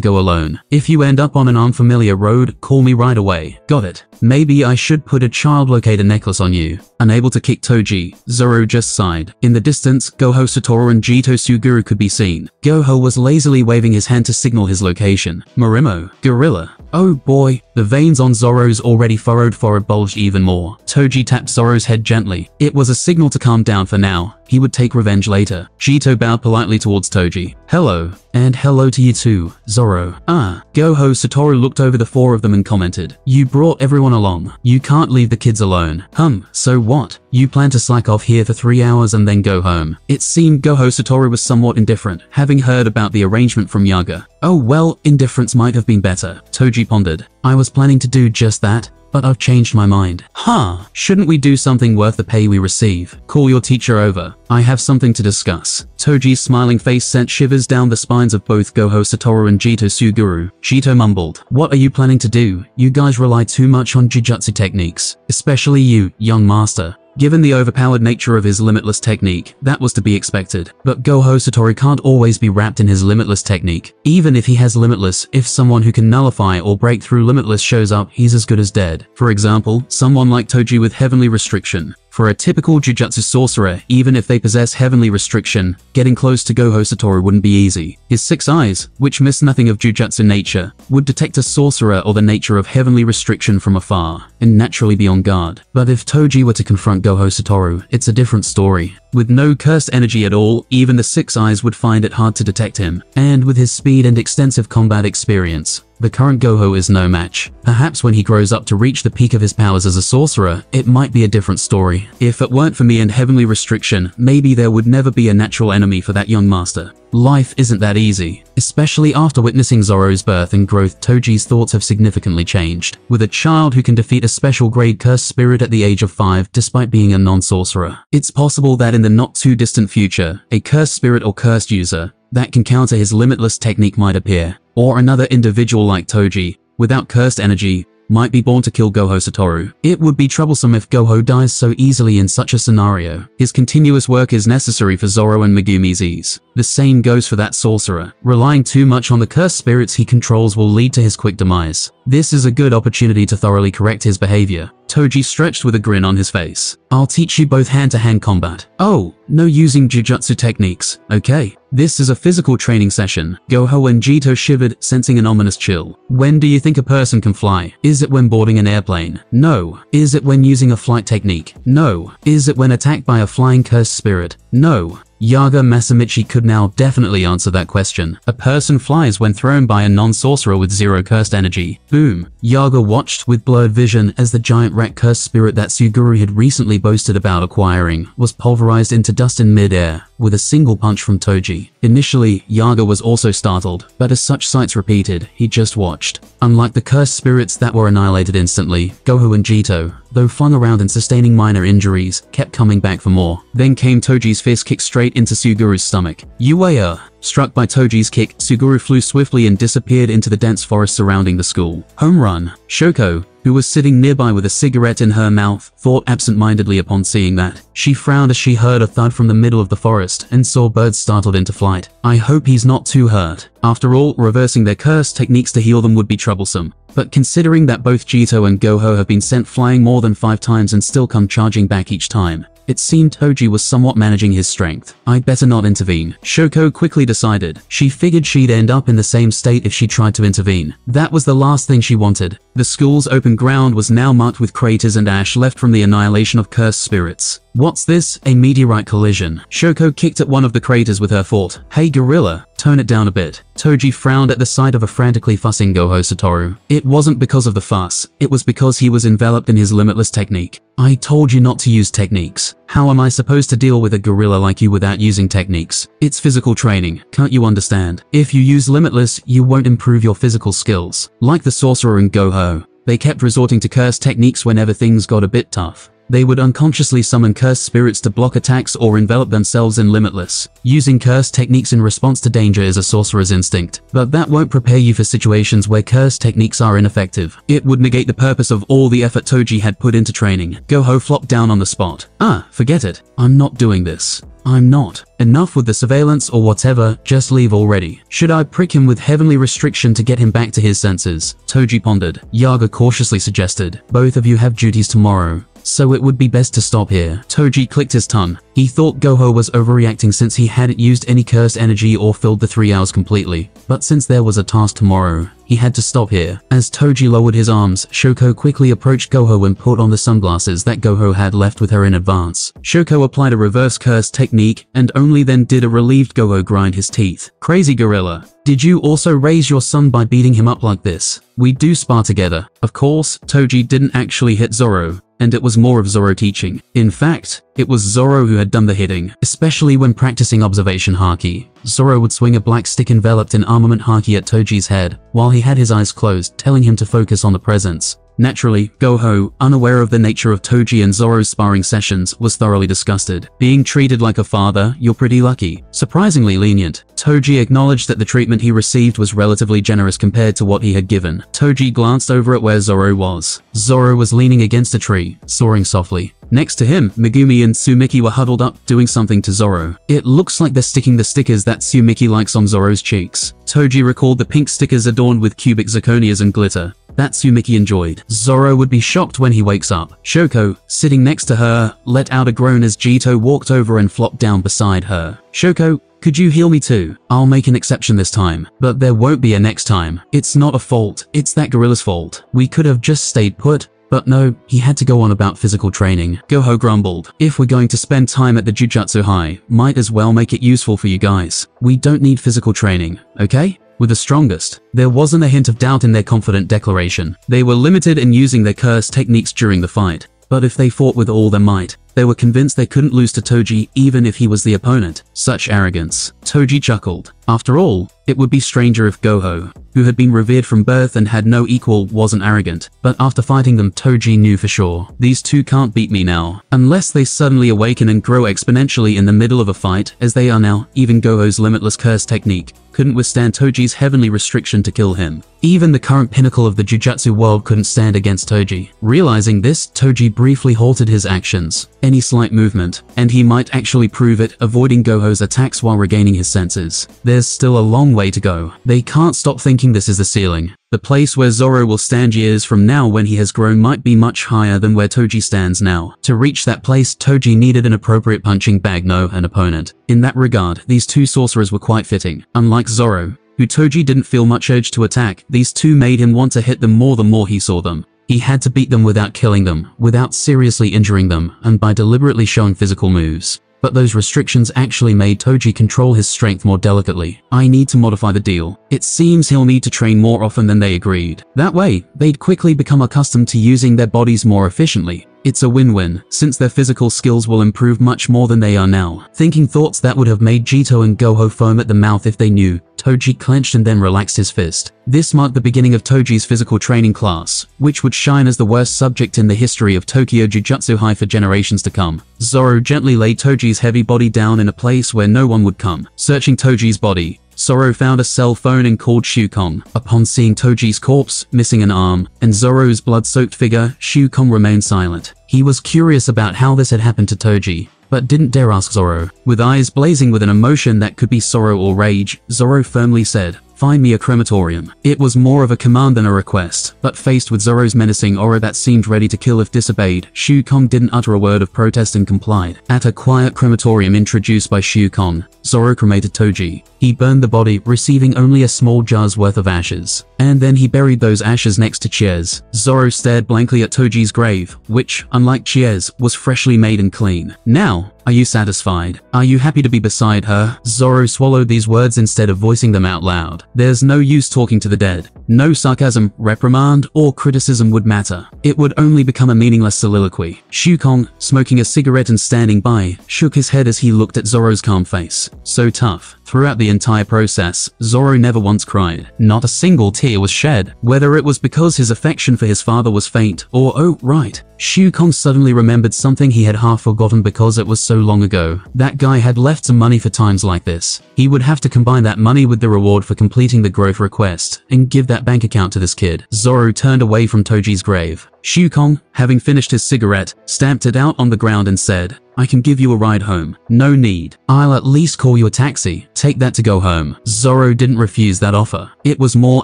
go alone. If you end up on an unfamiliar road, call me right away. Got it. Maybe I should put a child locator necklace on you. Unable to kick Toji, Zoro just sighed. In the distance, Goho Satoru and Jito Suguru could be seen. Goho was lazily waving his hand to signal his location. Marimo, Gorilla. Oh boy, the veins on Zoro's already furrowed forehead bulged even more. Toji tapped Zoro's head gently. It was a signal to calm down for now. He would take revenge later. Jito bowed politely towards Toji. Hello. And hello to you too, Zoro. Ah. Goho Satoru looked over the four of them and commented. You brought everyone along. You can't leave the kids alone. Hum, so what? You plan to slack off here for three hours and then go home. It seemed Goho Satoru was somewhat indifferent, having heard about the arrangement from Yaga. Oh well, indifference might have been better, Toji pondered. I was planning to do just that, but I've changed my mind. Huh, shouldn't we do something worth the pay we receive? Call your teacher over. I have something to discuss. Toji's smiling face sent shivers down the spines of both Goho Satoru and Jito Suguru. Jito mumbled, What are you planning to do? You guys rely too much on jujutsu techniques. Especially you, young master. Given the overpowered nature of his limitless technique, that was to be expected. But Goho Satoru can't always be wrapped in his limitless technique. Even if he has limitless, if someone who can nullify or break through limitless shows up, he's as good as dead. For example, someone like Toji with heavenly restriction. For a typical Jujutsu sorcerer, even if they possess heavenly restriction, getting close to Goho Satoru wouldn't be easy. His six eyes, which miss nothing of Jujutsu nature, would detect a sorcerer or the nature of heavenly restriction from afar, and naturally be on guard. But if Toji were to confront Goho Satoru, it's a different story. With no cursed energy at all, even the Six Eyes would find it hard to detect him, and with his speed and extensive combat experience, the current Goho is no match. Perhaps when he grows up to reach the peak of his powers as a sorcerer, it might be a different story. If it weren't for me and Heavenly Restriction, maybe there would never be a natural enemy for that young master. Life isn't that easy. Especially after witnessing Zoro's birth and growth, Toji's thoughts have significantly changed. With a child who can defeat a special grade cursed spirit at the age of 5 despite being a non-sorcerer. It's possible that in the not too distant future, a cursed spirit or cursed user that can counter his limitless technique might appear. Or another individual like Toji, without cursed energy, might be born to kill Goho Satoru. It would be troublesome if Goho dies so easily in such a scenario. His continuous work is necessary for Zoro and Megumi's ease. The same goes for that sorcerer. Relying too much on the cursed spirits he controls will lead to his quick demise. This is a good opportunity to thoroughly correct his behavior. Toji stretched with a grin on his face. I'll teach you both hand-to-hand -hand combat. Oh, no using jujutsu techniques. Okay. This is a physical training session. Goho and Jito shivered, sensing an ominous chill. When do you think a person can fly? Is it when boarding an airplane? No. Is it when using a flight technique? No. Is it when attacked by a flying cursed spirit? No. Yaga Masamichi could now definitely answer that question. A person flies when thrown by a non-sorcerer with zero cursed energy. Boom. Yaga watched with blurred vision as the giant rat cursed spirit that Suguru had recently boasted about acquiring was pulverized into dust in mid-air with a single punch from Toji. Initially, Yaga was also startled, but as such sights repeated, he just watched. Unlike the cursed spirits that were annihilated instantly, Goho and Jito, though flung around and sustaining minor injuries, kept coming back for more. Then came Toji's fist kick straight into Suguru's stomach. Yuaya! Struck by Toji's kick, Suguru flew swiftly and disappeared into the dense forest surrounding the school. Home run. Shoko, who was sitting nearby with a cigarette in her mouth, thought absent-mindedly upon seeing that. She frowned as she heard a thud from the middle of the forest and saw birds startled into flight. I hope he's not too hurt. After all, reversing their curse techniques to heal them would be troublesome. But considering that both Jito and Goho have been sent flying more than five times and still come charging back each time, It seemed Toji was somewhat managing his strength. I'd better not intervene. Shoko quickly decided. She figured she'd end up in the same state if she tried to intervene. That was the last thing she wanted. The school's open ground was now marked with craters and ash left from the annihilation of cursed spirits. What's this? A meteorite collision. Shoko kicked at one of the craters with her fort. Hey gorilla, tone it down a bit. Toji frowned at the sight of a frantically fussing Goho Satoru. It wasn't because of the fuss, it was because he was enveloped in his limitless technique. I told you not to use techniques. How am I supposed to deal with a gorilla like you without using techniques? It's physical training, can't you understand? If you use limitless, you won't improve your physical skills. Like the sorcerer in Goho, they kept resorting to curse techniques whenever things got a bit tough. They would unconsciously summon cursed spirits to block attacks or envelop themselves in limitless. Using cursed techniques in response to danger is a sorcerer's instinct, but that won't prepare you for situations where cursed techniques are ineffective. It would negate the purpose of all the effort Toji had put into training. Goho flopped down on the spot. Ah, forget it. I'm not doing this. I'm not. Enough with the surveillance or whatever, just leave already. Should I prick him with heavenly restriction to get him back to his senses? Toji pondered. Yaga cautiously suggested. Both of you have duties tomorrow so it would be best to stop here. Toji clicked his tongue. He thought Goho was overreacting since he hadn't used any cursed energy or filled the three hours completely. But since there was a task tomorrow, he had to stop here. As Toji lowered his arms, Shoko quickly approached Goho and put on the sunglasses that Goho had left with her in advance. Shoko applied a reverse curse technique and only then did a relieved Goho grind his teeth. Crazy gorilla. Did you also raise your son by beating him up like this? We do spar together. Of course, Toji didn't actually hit Zoro, and it was more of Zoro teaching. In fact, it was Zoro who had done the hitting, especially when practicing observation haki. Zoro would swing a black stick enveloped in armament haki at Toji's head, while he had his eyes closed, telling him to focus on the presence. Naturally, Goho, unaware of the nature of Toji and Zoro's sparring sessions, was thoroughly disgusted. Being treated like a father, you're pretty lucky. Surprisingly lenient. Toji acknowledged that the treatment he received was relatively generous compared to what he had given. Toji glanced over at where Zoro was. Zoro was leaning against a tree, soaring softly. Next to him, Megumi and Tsumiki were huddled up, doing something to Zoro. It looks like they're sticking the stickers that Tsumiki likes on Zoro's cheeks. Toji recalled the pink stickers adorned with cubic zirconias and glitter. That Tsumiki enjoyed. Zoro would be shocked when he wakes up. Shoko, sitting next to her, let out a groan as Jito walked over and flopped down beside her. Shoko, could you heal me too? I'll make an exception this time, but there won't be a next time. It's not a fault, it's that gorilla's fault. We could have just stayed put, but no, he had to go on about physical training. Goho grumbled. If we're going to spend time at the Jujutsu High, might as well make it useful for you guys. We don't need physical training, okay? With the strongest, there wasn't a hint of doubt in their confident declaration. They were limited in using their curse techniques during the fight, but if they fought with all their might, they were convinced they couldn't lose to Toji even if he was the opponent. Such arrogance. Toji chuckled. After all, it would be stranger if Goho, who had been revered from birth and had no equal, wasn't arrogant. But after fighting them, Toji knew for sure. These two can't beat me now. Unless they suddenly awaken and grow exponentially in the middle of a fight, as they are now, even Goho's limitless curse technique couldn't withstand Toji's heavenly restriction to kill him. Even the current pinnacle of the Jujutsu world couldn't stand against Toji. Realizing this, Toji briefly halted his actions, any slight movement, and he might actually prove it, avoiding Goho's attacks while regaining his senses. There's still a long way to go. They can't stop thinking this is the ceiling. The place where Zoro will stand years from now when he has grown might be much higher than where Toji stands now. To reach that place, Toji needed an appropriate punching bag no an opponent. In that regard, these two sorcerers were quite fitting. Unlike Zoro, who Toji didn't feel much urge to attack, these two made him want to hit them more the more he saw them. He had to beat them without killing them, without seriously injuring them, and by deliberately showing physical moves but those restrictions actually made Toji control his strength more delicately. I need to modify the deal. It seems he'll need to train more often than they agreed. That way, they'd quickly become accustomed to using their bodies more efficiently. It's a win-win, since their physical skills will improve much more than they are now. Thinking thoughts that would have made Jito and Goho foam at the mouth if they knew, Toji clenched and then relaxed his fist. This marked the beginning of Toji's physical training class, which would shine as the worst subject in the history of Tokyo Jujutsu High for generations to come. Zoro gently laid Toji's heavy body down in a place where no one would come. Searching Toji's body, Zoro found a cell phone and called Shukong. Upon seeing Toji's corpse, missing an arm, and Zoro's blood-soaked figure, Shukong remained silent. He was curious about how this had happened to Toji, but didn't dare ask Zoro. With eyes blazing with an emotion that could be sorrow or rage, Zoro firmly said, find me a crematorium. It was more of a command than a request, but faced with Zoro's menacing aura that seemed ready to kill if disobeyed, Shu Kong didn't utter a word of protest and complied. At a quiet crematorium introduced by Shu Kong, Zoro cremated Toji. He burned the body, receiving only a small jar's worth of ashes. And then he buried those ashes next to Chie's. Zoro stared blankly at Toji's grave, which, unlike Chie's, was freshly made and clean. Now, are you satisfied? Are you happy to be beside her? Zoro swallowed these words instead of voicing them out loud. There's no use talking to the dead. No sarcasm, reprimand, or criticism would matter. It would only become a meaningless soliloquy. Shu Kong, smoking a cigarette and standing by, shook his head as he looked at Zoro's calm face. So tough. Throughout the entire process, Zoro never once cried. Not a single tear was shed. Whether it was because his affection for his father was faint, or oh, right, Shu Kong suddenly remembered something he had half forgotten because it was so long ago. That guy had left some money for times like this. He would have to combine that money with the reward for completing the growth request, and give that bank account to this kid. Zoro turned away from Toji's grave. Shu Kong, having finished his cigarette, stamped it out on the ground and said, I can give you a ride home. No need. I'll at least call you a taxi. Take that to go home. Zoro didn't refuse that offer. It was more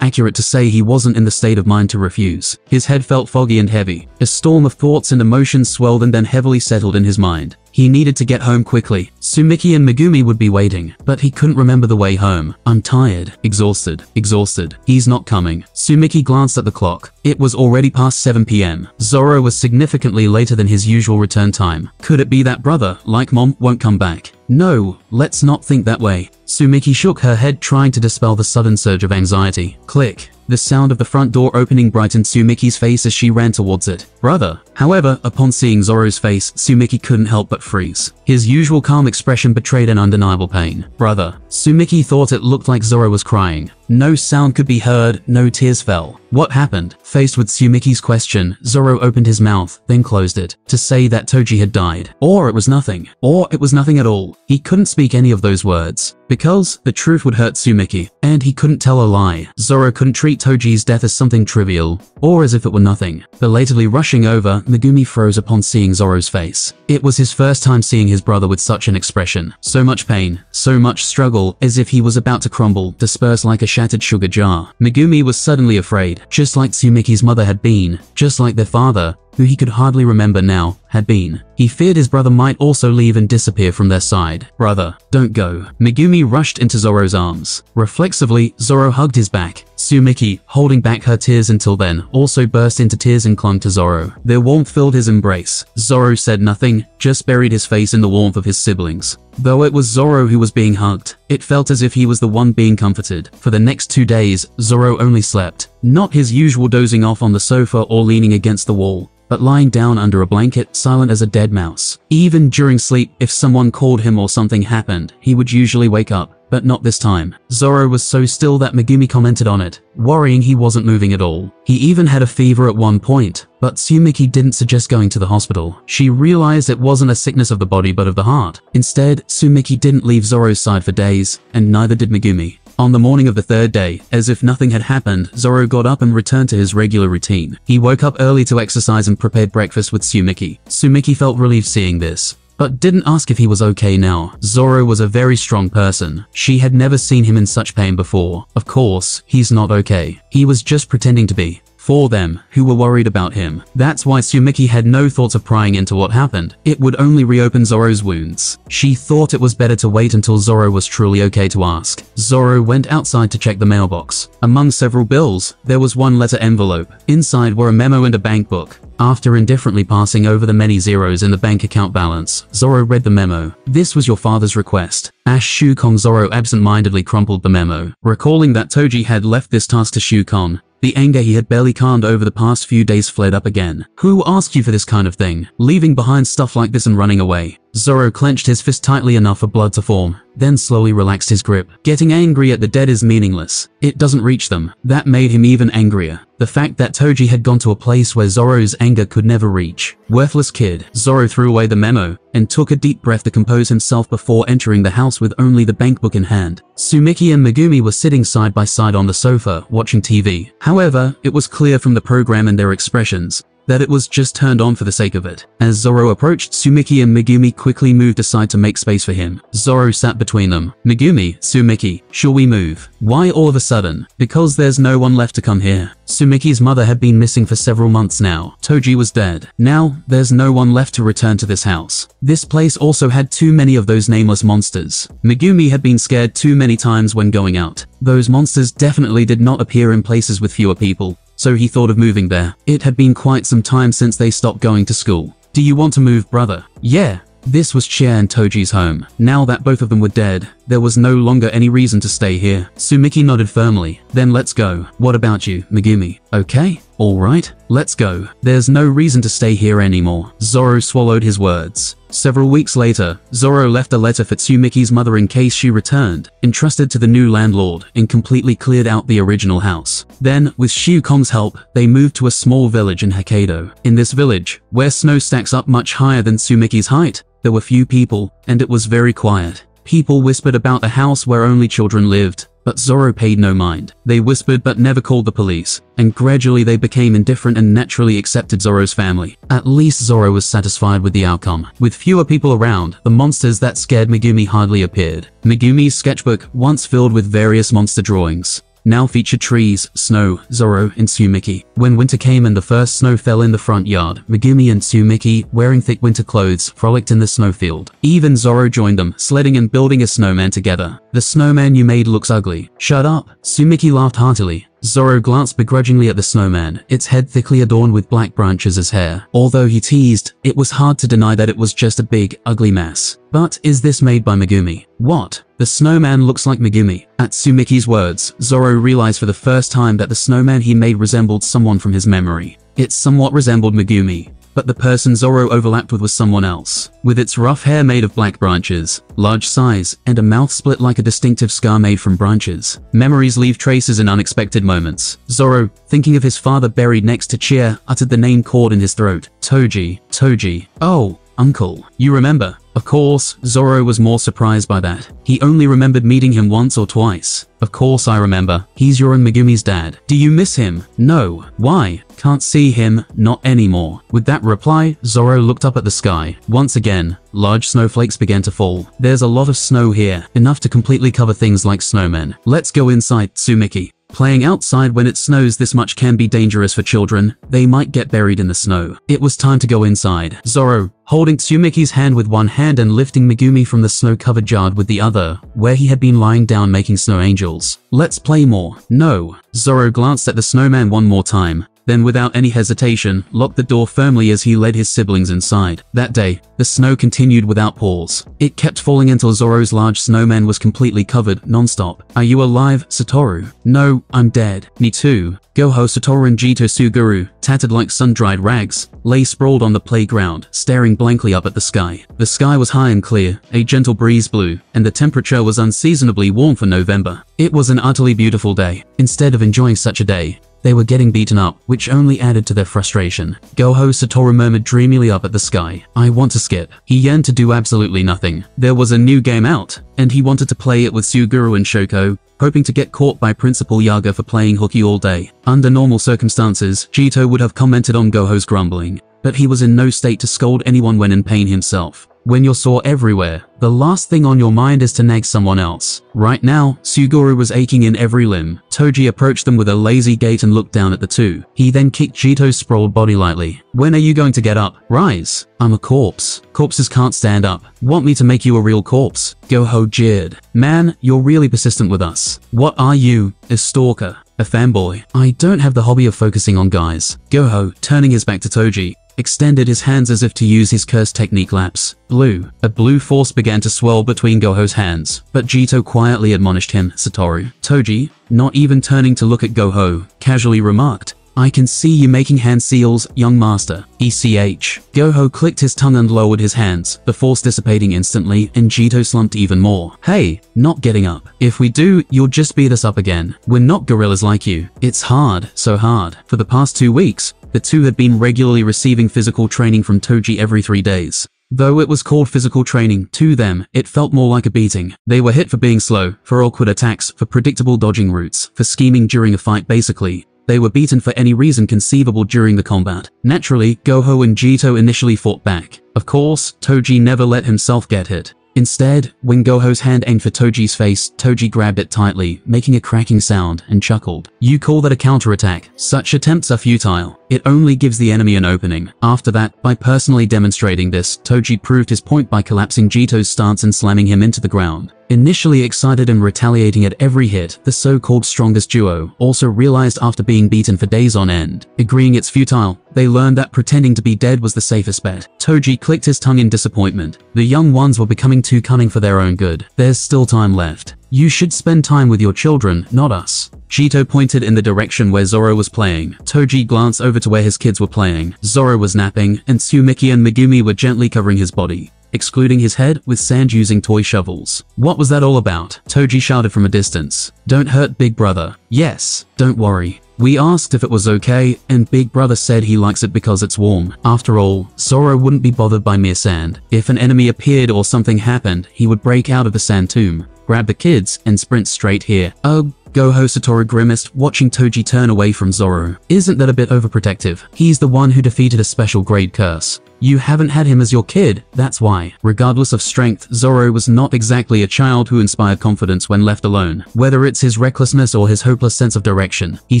accurate to say he wasn't in the state of mind to refuse. His head felt foggy and heavy. A storm of thoughts and emotions swelled and then heavily settled in his mind. He needed to get home quickly. Tsumiki and Megumi would be waiting, but he couldn't remember the way home. I'm tired, exhausted, exhausted. He's not coming. Tsumiki glanced at the clock. It was already past 7 p.m. Zoro was significantly later than his usual return time. Could it be that brother, like mom, won't come back? No, let's not think that way. Tsumiki shook her head trying to dispel the sudden surge of anxiety. Click. The sound of the front door opening brightened Tsumiki's face as she ran towards it. Brother. However, upon seeing Zoro's face, Tsumiki couldn't help but freeze. His usual calm expression betrayed an undeniable pain. Brother. Tsumiki thought it looked like Zoro was crying. No sound could be heard, no tears fell. What happened? Faced with Tsumiki's question, Zoro opened his mouth, then closed it, to say that Toji had died. Or it was nothing. Or it was nothing at all. He couldn't speak any of those words. Because the truth would hurt Tsumiki, and he couldn't tell a lie. Zoro couldn't treat Toji's death as something trivial, or as if it were nothing. Belatedly rushing over, Megumi froze upon seeing Zoro's face. It was his first time seeing his brother with such an expression. So much pain, so much struggle, as if he was about to crumble, disperse like a shattered sugar jar. Megumi was suddenly afraid, just like Tsumiki's mother had been, just like their father, who he could hardly remember now, had been. He feared his brother might also leave and disappear from their side. Brother, don't go. Megumi rushed into Zoro's arms. Reflexively, Zoro hugged his back. Tsumiki, holding back her tears until then, also burst into tears and clung to Zoro. Their warmth filled his embrace. Zoro said nothing, just buried his face in the warmth of his siblings. Though it was Zoro who was being hugged, it felt as if he was the one being comforted. For the next two days, Zoro only slept. Not his usual dozing off on the sofa or leaning against the wall but lying down under a blanket, silent as a dead mouse. Even during sleep, if someone called him or something happened, he would usually wake up, but not this time. Zoro was so still that Megumi commented on it, worrying he wasn't moving at all. He even had a fever at one point, but Tsumiki didn't suggest going to the hospital. She realized it wasn't a sickness of the body but of the heart. Instead, Tsumiki didn't leave Zoro's side for days, and neither did Megumi. On the morning of the third day, as if nothing had happened, Zoro got up and returned to his regular routine. He woke up early to exercise and prepared breakfast with Tsumiki. Tsumiki felt relieved seeing this but didn't ask if he was okay now. Zoro was a very strong person. She had never seen him in such pain before. Of course, he's not okay. He was just pretending to be for them, who were worried about him. That's why Tsumiki had no thoughts of prying into what happened. It would only reopen Zoro's wounds. She thought it was better to wait until Zoro was truly okay to ask. Zoro went outside to check the mailbox. Among several bills, there was one letter envelope. Inside were a memo and a bank book. After indifferently passing over the many zeros in the bank account balance, Zoro read the memo. This was your father's request. Ash Shu Kong Zoro absent-mindedly crumpled the memo, recalling that Toji had left this task to Shu Kong. The anger he had barely calmed over the past few days flared up again. Who asked you for this kind of thing? Leaving behind stuff like this and running away. Zoro clenched his fist tightly enough for blood to form, then slowly relaxed his grip. Getting angry at the dead is meaningless. It doesn't reach them. That made him even angrier. The fact that Toji had gone to a place where Zoro's anger could never reach. Worthless kid. Zoro threw away the memo and took a deep breath to compose himself before entering the house with only the bankbook in hand. Tsumiki and Megumi were sitting side by side on the sofa, watching TV. However, it was clear from the program and their expressions that it was just turned on for the sake of it. As Zoro approached, Tsumiki and Megumi quickly moved aside to make space for him. Zoro sat between them. Megumi, Tsumiki, shall we move? Why all of a sudden? Because there's no one left to come here. Tsumiki's mother had been missing for several months now. Toji was dead. Now, there's no one left to return to this house. This place also had too many of those nameless monsters. Megumi had been scared too many times when going out. Those monsters definitely did not appear in places with fewer people, so he thought of moving there. It had been quite some time since they stopped going to school. Do you want to move, brother? Yeah, this was Chie and Toji's home. Now that both of them were dead, there was no longer any reason to stay here. Tsumiki nodded firmly. Then let's go. What about you, Megumi? Okay, alright, let's go. There's no reason to stay here anymore. Zoro swallowed his words. Several weeks later, Zoro left a letter for Tsumiki's mother in case she returned, entrusted to the new landlord, and completely cleared out the original house. Then, with Kong's help, they moved to a small village in Hokkaido. In this village, where snow stacks up much higher than Tsumiki's height, there were few people, and it was very quiet. People whispered about the house where only children lived, but Zoro paid no mind. They whispered but never called the police, and gradually they became indifferent and naturally accepted Zoro's family. At least Zoro was satisfied with the outcome. With fewer people around, the monsters that scared Megumi hardly appeared. Megumi's sketchbook, once filled with various monster drawings, now featured trees, snow, Zoro, and Tsumiki. When winter came and the first snow fell in the front yard, Megumi and Tsumiki, wearing thick winter clothes, frolicked in the snowfield. Even Zoro joined them, sledding and building a snowman together. The snowman you made looks ugly. Shut up. Tsumiki laughed heartily. Zoro glanced begrudgingly at the snowman, its head thickly adorned with black branches as hair. Although he teased, it was hard to deny that it was just a big, ugly mess. But is this made by Megumi? What? The snowman looks like Megumi. At Tsumiki's words, Zoro realized for the first time that the snowman he made resembled someone from his memory. It somewhat resembled Megumi, but the person Zoro overlapped with was someone else. With its rough hair made of black branches, large size, and a mouth split like a distinctive scar made from branches. Memories leave traces in unexpected moments. Zoro, thinking of his father buried next to Chie, uttered the name caught in his throat. Toji, Toji. Oh, uncle. You remember? Of course, Zoro was more surprised by that. He only remembered meeting him once or twice. Of course I remember. He's your and Megumi's dad. Do you miss him? No. Why? Can't see him, not anymore. With that reply, Zoro looked up at the sky. Once again, large snowflakes began to fall. There's a lot of snow here, enough to completely cover things like snowmen. Let's go inside, Tsumiki. Playing outside when it snows this much can be dangerous for children. They might get buried in the snow. It was time to go inside. Zoro, holding Tsumiki's hand with one hand and lifting Megumi from the snow-covered yard with the other, where he had been lying down making snow angels. Let's play more. No. Zoro glanced at the snowman one more time then without any hesitation, locked the door firmly as he led his siblings inside. That day, the snow continued without pause. It kept falling until Zoro's large snowman was completely covered, non-stop. Are you alive, Satoru? No, I'm dead. Me too. Goho, Satoru and Jito Suguru, tattered like sun-dried rags, lay sprawled on the playground, staring blankly up at the sky. The sky was high and clear, a gentle breeze blew, and the temperature was unseasonably warm for November. It was an utterly beautiful day. Instead of enjoying such a day, they were getting beaten up, which only added to their frustration. Goho Satoru murmured dreamily up at the sky. I want to skip. He yearned to do absolutely nothing. There was a new game out, and he wanted to play it with Suguru and Shoko, hoping to get caught by Principal Yaga for playing hooky all day. Under normal circumstances, Jito would have commented on Goho's grumbling, but he was in no state to scold anyone when in pain himself. When you're sore everywhere, the last thing on your mind is to nag someone else. Right now, Suguru was aching in every limb. Toji approached them with a lazy gait and looked down at the two. He then kicked Jito's sprawled body lightly. When are you going to get up? Rise. I'm a corpse. Corpses can't stand up. Want me to make you a real corpse? Goho jeered. Man, you're really persistent with us. What are you? A stalker. A fanboy. I don't have the hobby of focusing on guys. Goho, turning his back to Toji, extended his hands as if to use his curse technique lapse. Blue. A blue force began to swirl between Goho's hands, but Jito quietly admonished him, Satoru. Toji, not even turning to look at Goho, casually remarked, I can see you making hand seals, young master. ECH. Goho clicked his tongue and lowered his hands, the force dissipating instantly, and Jito slumped even more. Hey, not getting up. If we do, you'll just beat us up again. We're not gorillas like you. It's hard, so hard. For the past two weeks, the two had been regularly receiving physical training from Toji every three days. Though it was called physical training, to them, it felt more like a beating. They were hit for being slow, for awkward attacks, for predictable dodging routes, for scheming during a fight basically. They were beaten for any reason conceivable during the combat. Naturally, Goho and Jito initially fought back. Of course, Toji never let himself get hit. Instead, when Goho's hand aimed for Toji's face, Toji grabbed it tightly, making a cracking sound, and chuckled. You call that a counterattack? Such attempts are futile. It only gives the enemy an opening. After that, by personally demonstrating this, Toji proved his point by collapsing Jito's stance and slamming him into the ground. Initially excited and retaliating at every hit, the so-called strongest duo also realized after being beaten for days on end. Agreeing it's futile, they learned that pretending to be dead was the safest bet. Toji clicked his tongue in disappointment. The young ones were becoming too cunning for their own good. There's still time left. You should spend time with your children, not us. Jito pointed in the direction where Zoro was playing. Toji glanced over to where his kids were playing. Zoro was napping, and Tsumiki and Megumi were gently covering his body excluding his head with sand using toy shovels. What was that all about? Toji shouted from a distance. Don't hurt Big Brother. Yes, don't worry. We asked if it was okay, and Big Brother said he likes it because it's warm. After all, Zoro wouldn't be bothered by mere sand. If an enemy appeared or something happened, he would break out of the sand tomb, grab the kids, and sprint straight here. Oh, Goho Satoru grimaced, watching Toji turn away from Zoro. Isn't that a bit overprotective? He's the one who defeated a special grade curse. You haven't had him as your kid, that's why. Regardless of strength, Zoro was not exactly a child who inspired confidence when left alone. Whether it's his recklessness or his hopeless sense of direction, he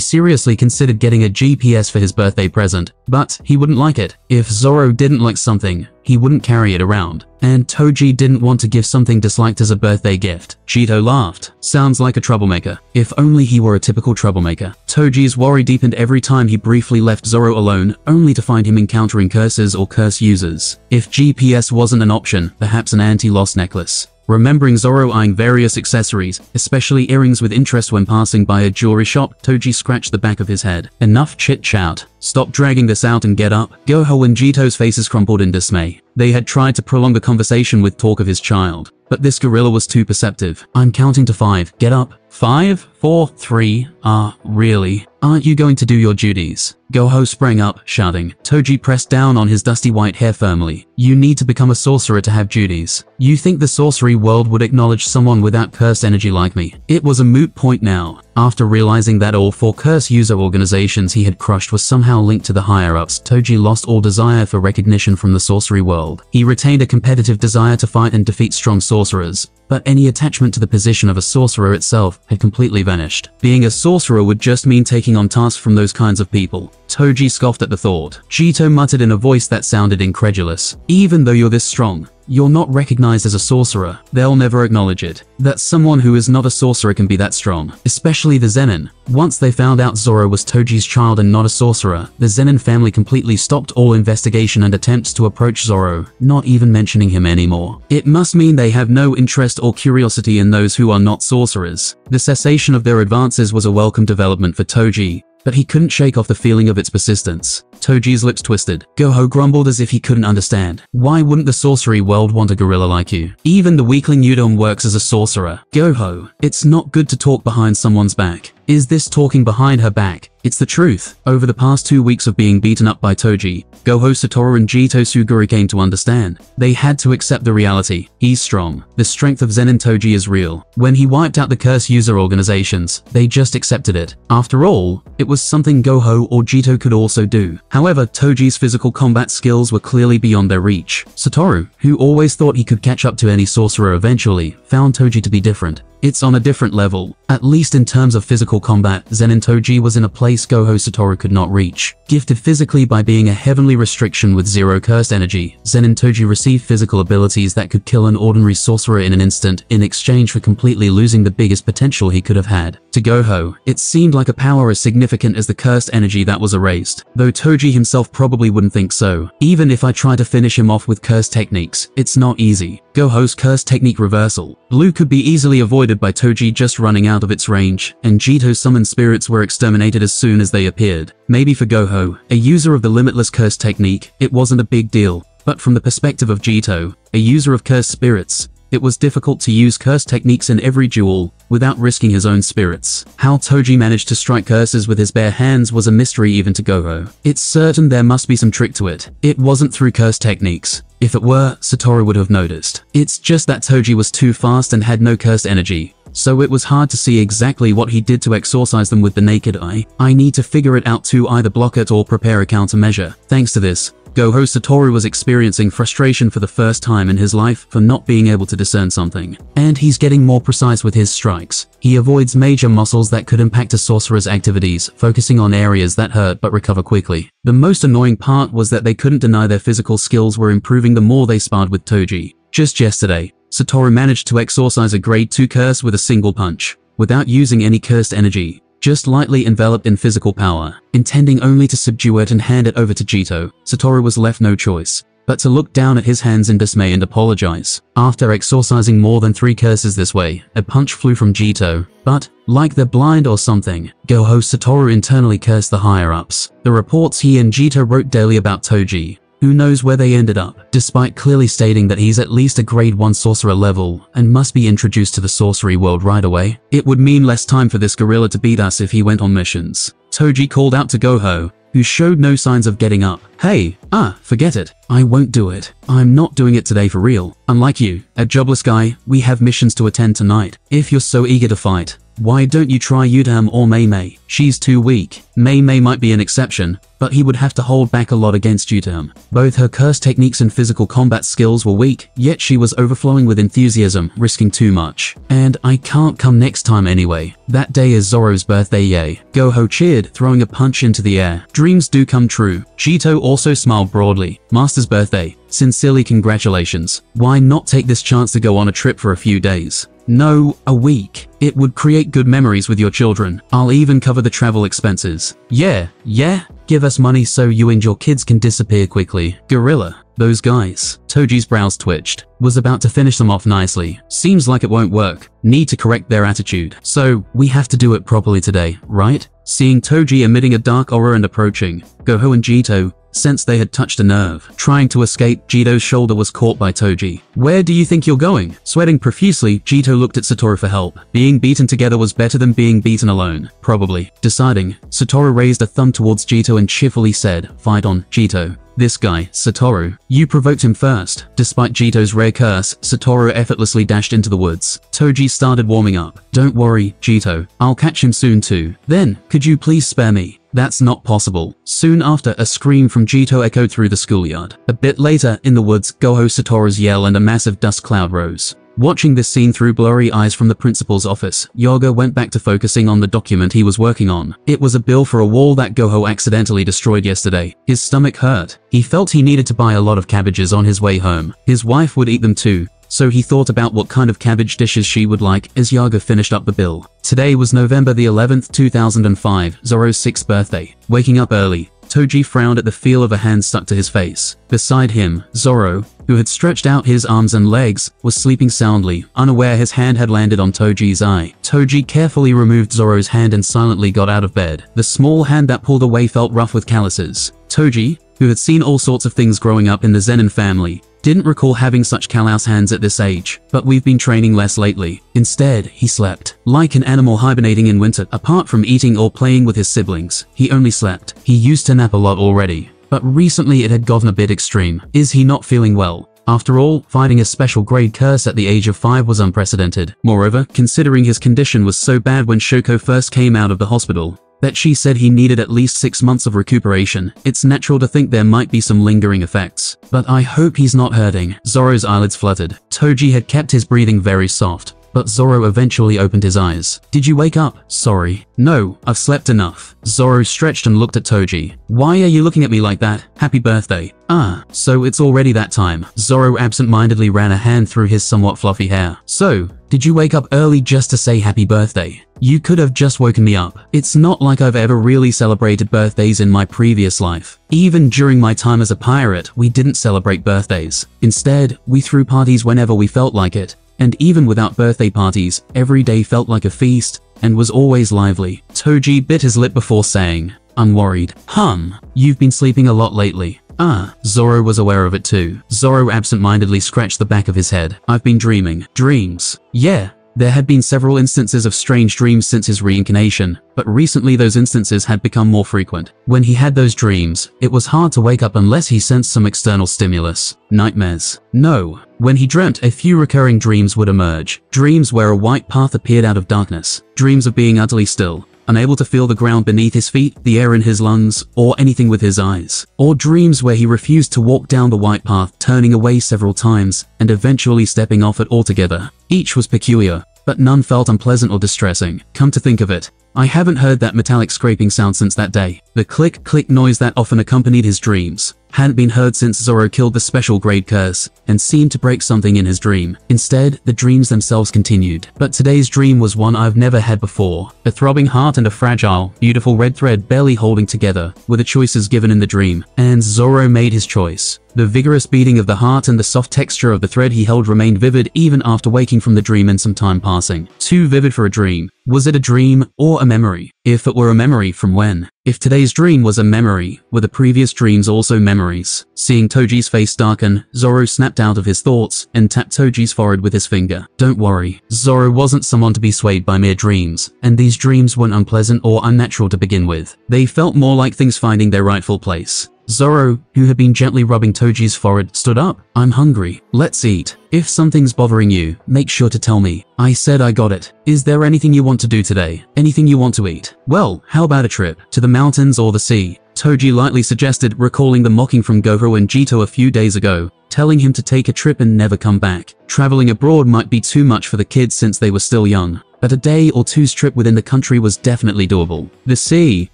seriously considered getting a GPS for his birthday present, but he wouldn't like it. If Zoro didn't like something, he wouldn't carry it around. And Toji didn't want to give something disliked as a birthday gift. Jito laughed. Sounds like a troublemaker. If only he were a typical troublemaker. Toji's worry deepened every time he briefly left Zoro alone, only to find him encountering curses or curse users. If GPS wasn't an option, perhaps an anti-loss necklace. Remembering Zoro eyeing various accessories, especially earrings with interest when passing by a jewelry shop, Toji scratched the back of his head. Enough chit-chat. Stop dragging this out and get up. Goho and Jito's faces crumpled in dismay. They had tried to prolong the conversation with talk of his child, but this gorilla was too perceptive. I'm counting to five. Get up. Five, four, three. Ah, uh, really? Aren't you going to do your duties? Goho sprang up, shouting. Toji pressed down on his dusty white hair firmly. You need to become a sorcerer to have duties. You think the sorcery world would acknowledge someone without cursed energy like me? It was a moot point now. After realizing that all four curse user organizations he had crushed were somehow linked to the higher-ups, Toji lost all desire for recognition from the sorcery world. He retained a competitive desire to fight and defeat strong sorcerers, but any attachment to the position of a sorcerer itself had completely vanished. Being a sorcerer would just mean taking on tasks from those kinds of people. Toji scoffed at the thought. Jito muttered in a voice that sounded incredulous. Even though you're this strong, you're not recognized as a sorcerer. They'll never acknowledge it. That someone who is not a sorcerer can be that strong. Especially the Zenin. Once they found out Zoro was Toji's child and not a sorcerer, the Zenin family completely stopped all investigation and attempts to approach Zoro, not even mentioning him anymore. It must mean they have no interest or curiosity in those who are not sorcerers. The cessation of their advances was a welcome development for Toji, but he couldn't shake off the feeling of its persistence. Toji's lips twisted. Goho grumbled as if he couldn't understand. Why wouldn't the sorcery world want a gorilla like you? Even the weakling Udon works as a sorcerer. Goho, it's not good to talk behind someone's back. Is this talking behind her back? It's the truth. Over the past two weeks of being beaten up by Toji, Goho Satoru and Jito Suguru came to understand. They had to accept the reality. He's strong. The strength of Zenin Toji is real. When he wiped out the curse user organizations, they just accepted it. After all, it was something Goho or Jito could also do. However, Toji's physical combat skills were clearly beyond their reach. Satoru, who always thought he could catch up to any sorcerer eventually, found Toji to be different. It's on a different level. At least in terms of physical combat, Zenin Toji was in a place Goho Satoru could not reach. Gifted physically by being a heavenly restriction with zero cursed energy, Zenin Toji received physical abilities that could kill an ordinary sorcerer in an instant in exchange for completely losing the biggest potential he could have had. To Goho, it seemed like a power as significant as the cursed energy that was erased, though Toji himself probably wouldn't think so. Even if I try to finish him off with cursed techniques, it's not easy. Goho's curse technique reversal. Blue could be easily avoided by Toji just running out of its range, and Jito's summoned spirits were exterminated as soon as they appeared. Maybe for Goho, a user of the limitless curse technique, it wasn't a big deal, but from the perspective of Jito, a user of cursed spirits, it was difficult to use curse techniques in every duel without risking his own spirits. How Toji managed to strike curses with his bare hands was a mystery even to Goho. It's certain there must be some trick to it. It wasn't through curse techniques. If it were, Satoru would have noticed. It's just that Toji was too fast and had no cursed energy. so it was hard to see exactly what he did to exorcise them with the naked eye. I need to figure it out to either block it or prepare a countermeasure. Thanks to this, Goho Satoru was experiencing frustration for the first time in his life for not being able to discern something. And he's getting more precise with his strikes. He avoids major muscles that could impact a sorcerer's activities, focusing on areas that hurt but recover quickly. The most annoying part was that they couldn't deny their physical skills were improving the more they sparred with Toji. Just yesterday, Satoru managed to exorcise a grade 2 curse with a single punch, without using any cursed energy just lightly enveloped in physical power. Intending only to subdue it and hand it over to Jito, Satoru was left no choice but to look down at his hands in dismay and apologize. After exorcising more than three curses this way, a punch flew from Jito. But, like they're blind or something, Goho Satoru internally cursed the higher-ups. The reports he and Jito wrote daily about Toji, who knows where they ended up, despite clearly stating that he's at least a grade 1 sorcerer level and must be introduced to the sorcery world right away. It would mean less time for this gorilla to beat us if he went on missions. Toji called out to Goho, who showed no signs of getting up. Hey, ah, forget it. I won't do it. I'm not doing it today for real. Unlike you, a jobless guy, we have missions to attend tonight. If you're so eager to fight, why don't you try Utam or Mei Mei? She's too weak. Mei Mei might be an exception, but he would have to hold back a lot against Utam. Both her curse techniques and physical combat skills were weak, yet she was overflowing with enthusiasm, risking too much. And I can't come next time anyway. That day is Zoro's birthday yay. Goho cheered, throwing a punch into the air. Dreams do come true. Jito also smiled broadly. Master's birthday. Sincerely congratulations. Why not take this chance to go on a trip for a few days? No, a week. It would create good memories with your children. I'll even cover the travel expenses. Yeah, yeah, give us money so you and your kids can disappear quickly. Gorilla. Those guys. Toji's brows twitched. Was about to finish them off nicely. Seems like it won't work. Need to correct their attitude. So, we have to do it properly today, right? Seeing Toji emitting a dark aura and approaching, Goho and Jito since they had touched a nerve. Trying to escape, Jito's shoulder was caught by Toji. Where do you think you're going? Sweating profusely, Jito looked at Satoru for help. Being beaten together was better than being beaten alone. Probably. Deciding, Satoru raised a thumb towards Jito and cheerfully said, fight on, Jito. This guy, Satoru. You provoked him first. Despite Jito's rare curse, Satoru effortlessly dashed into the woods. Toji started warming up. Don't worry, Jito. I'll catch him soon too. Then, could you please spare me? That's not possible. Soon after, a scream from Jito echoed through the schoolyard. A bit later, in the woods, Goho Satoru's yell and a massive dust cloud rose. Watching this scene through blurry eyes from the principal's office, Yaga went back to focusing on the document he was working on. It was a bill for a wall that Goho accidentally destroyed yesterday. His stomach hurt. He felt he needed to buy a lot of cabbages on his way home. His wife would eat them too, so he thought about what kind of cabbage dishes she would like as Yaga finished up the bill. Today was November the 11th, 2005, Zoro's 6th birthday. Waking up early, Toji frowned at the feel of a hand stuck to his face. Beside him, Zoro, who had stretched out his arms and legs, was sleeping soundly, unaware his hand had landed on Toji's eye. Toji carefully removed Zoro's hand and silently got out of bed. The small hand that pulled away felt rough with calluses. Toji, who had seen all sorts of things growing up in the Zenin family, didn't recall having such callous hands at this age, but we've been training less lately. Instead, he slept. Like an animal hibernating in winter, apart from eating or playing with his siblings, he only slept. He used to nap a lot already, but recently it had gotten a bit extreme. Is he not feeling well? After all, fighting a special grade curse at the age of 5 was unprecedented. Moreover, considering his condition was so bad when Shoko first came out of the hospital, that she said he needed at least six months of recuperation. It's natural to think there might be some lingering effects. But I hope he's not hurting. Zoro's eyelids fluttered. Toji had kept his breathing very soft. But Zoro eventually opened his eyes. Did you wake up? Sorry. No, I've slept enough. Zoro stretched and looked at Toji. Why are you looking at me like that? Happy birthday. Ah, so it's already that time. Zoro absent-mindedly ran a hand through his somewhat fluffy hair. So, did you wake up early just to say happy birthday? You could have just woken me up. It's not like I've ever really celebrated birthdays in my previous life. Even during my time as a pirate, we didn't celebrate birthdays. Instead, we threw parties whenever we felt like it. And even without birthday parties, every day felt like a feast and was always lively. Toji bit his lip before saying, unworried, Hum, you've been sleeping a lot lately. Ah, Zoro was aware of it too. Zoro absent-mindedly scratched the back of his head. I've been dreaming. Dreams. Yeah, There had been several instances of strange dreams since his reincarnation, but recently those instances had become more frequent. When he had those dreams, it was hard to wake up unless he sensed some external stimulus. Nightmares. No. When he dreamt, a few recurring dreams would emerge. Dreams where a white path appeared out of darkness. Dreams of being utterly still, unable to feel the ground beneath his feet, the air in his lungs, or anything with his eyes. Or dreams where he refused to walk down the white path, turning away several times, and eventually stepping off it altogether. Each was peculiar, but none felt unpleasant or distressing. Come to think of it, I haven't heard that metallic scraping sound since that day. The click-click noise that often accompanied his dreams hadn't been heard since Zoro killed the special grade curse and seemed to break something in his dream. Instead, the dreams themselves continued. But today's dream was one I've never had before. A throbbing heart and a fragile, beautiful red thread barely holding together were the choices given in the dream. And Zoro made his choice. The vigorous beating of the heart and the soft texture of the thread he held remained vivid even after waking from the dream and some time passing. Too vivid for a dream. Was it a dream or a memory? If it were a memory, from when? If today's dream was a memory, were the previous dreams also memories? Seeing Toji's face darken, Zoro snapped out of his thoughts and tapped Toji's forehead with his finger. Don't worry, Zoro wasn't someone to be swayed by mere dreams, and these dreams weren't unpleasant or unnatural to begin with. They felt more like things finding their rightful place. Zoro, who had been gently rubbing Toji's forehead, stood up. I'm hungry. Let's eat. If something's bothering you, make sure to tell me. I said I got it. Is there anything you want to do today? Anything you want to eat? Well, how about a trip? To the mountains or the sea? Toji lightly suggested, recalling the mocking from Gojo and Geto a few days ago, telling him to take a trip and never come back. Traveling abroad might be too much for the kids since they were still young, but a day or two's trip within the country was definitely doable. The sea,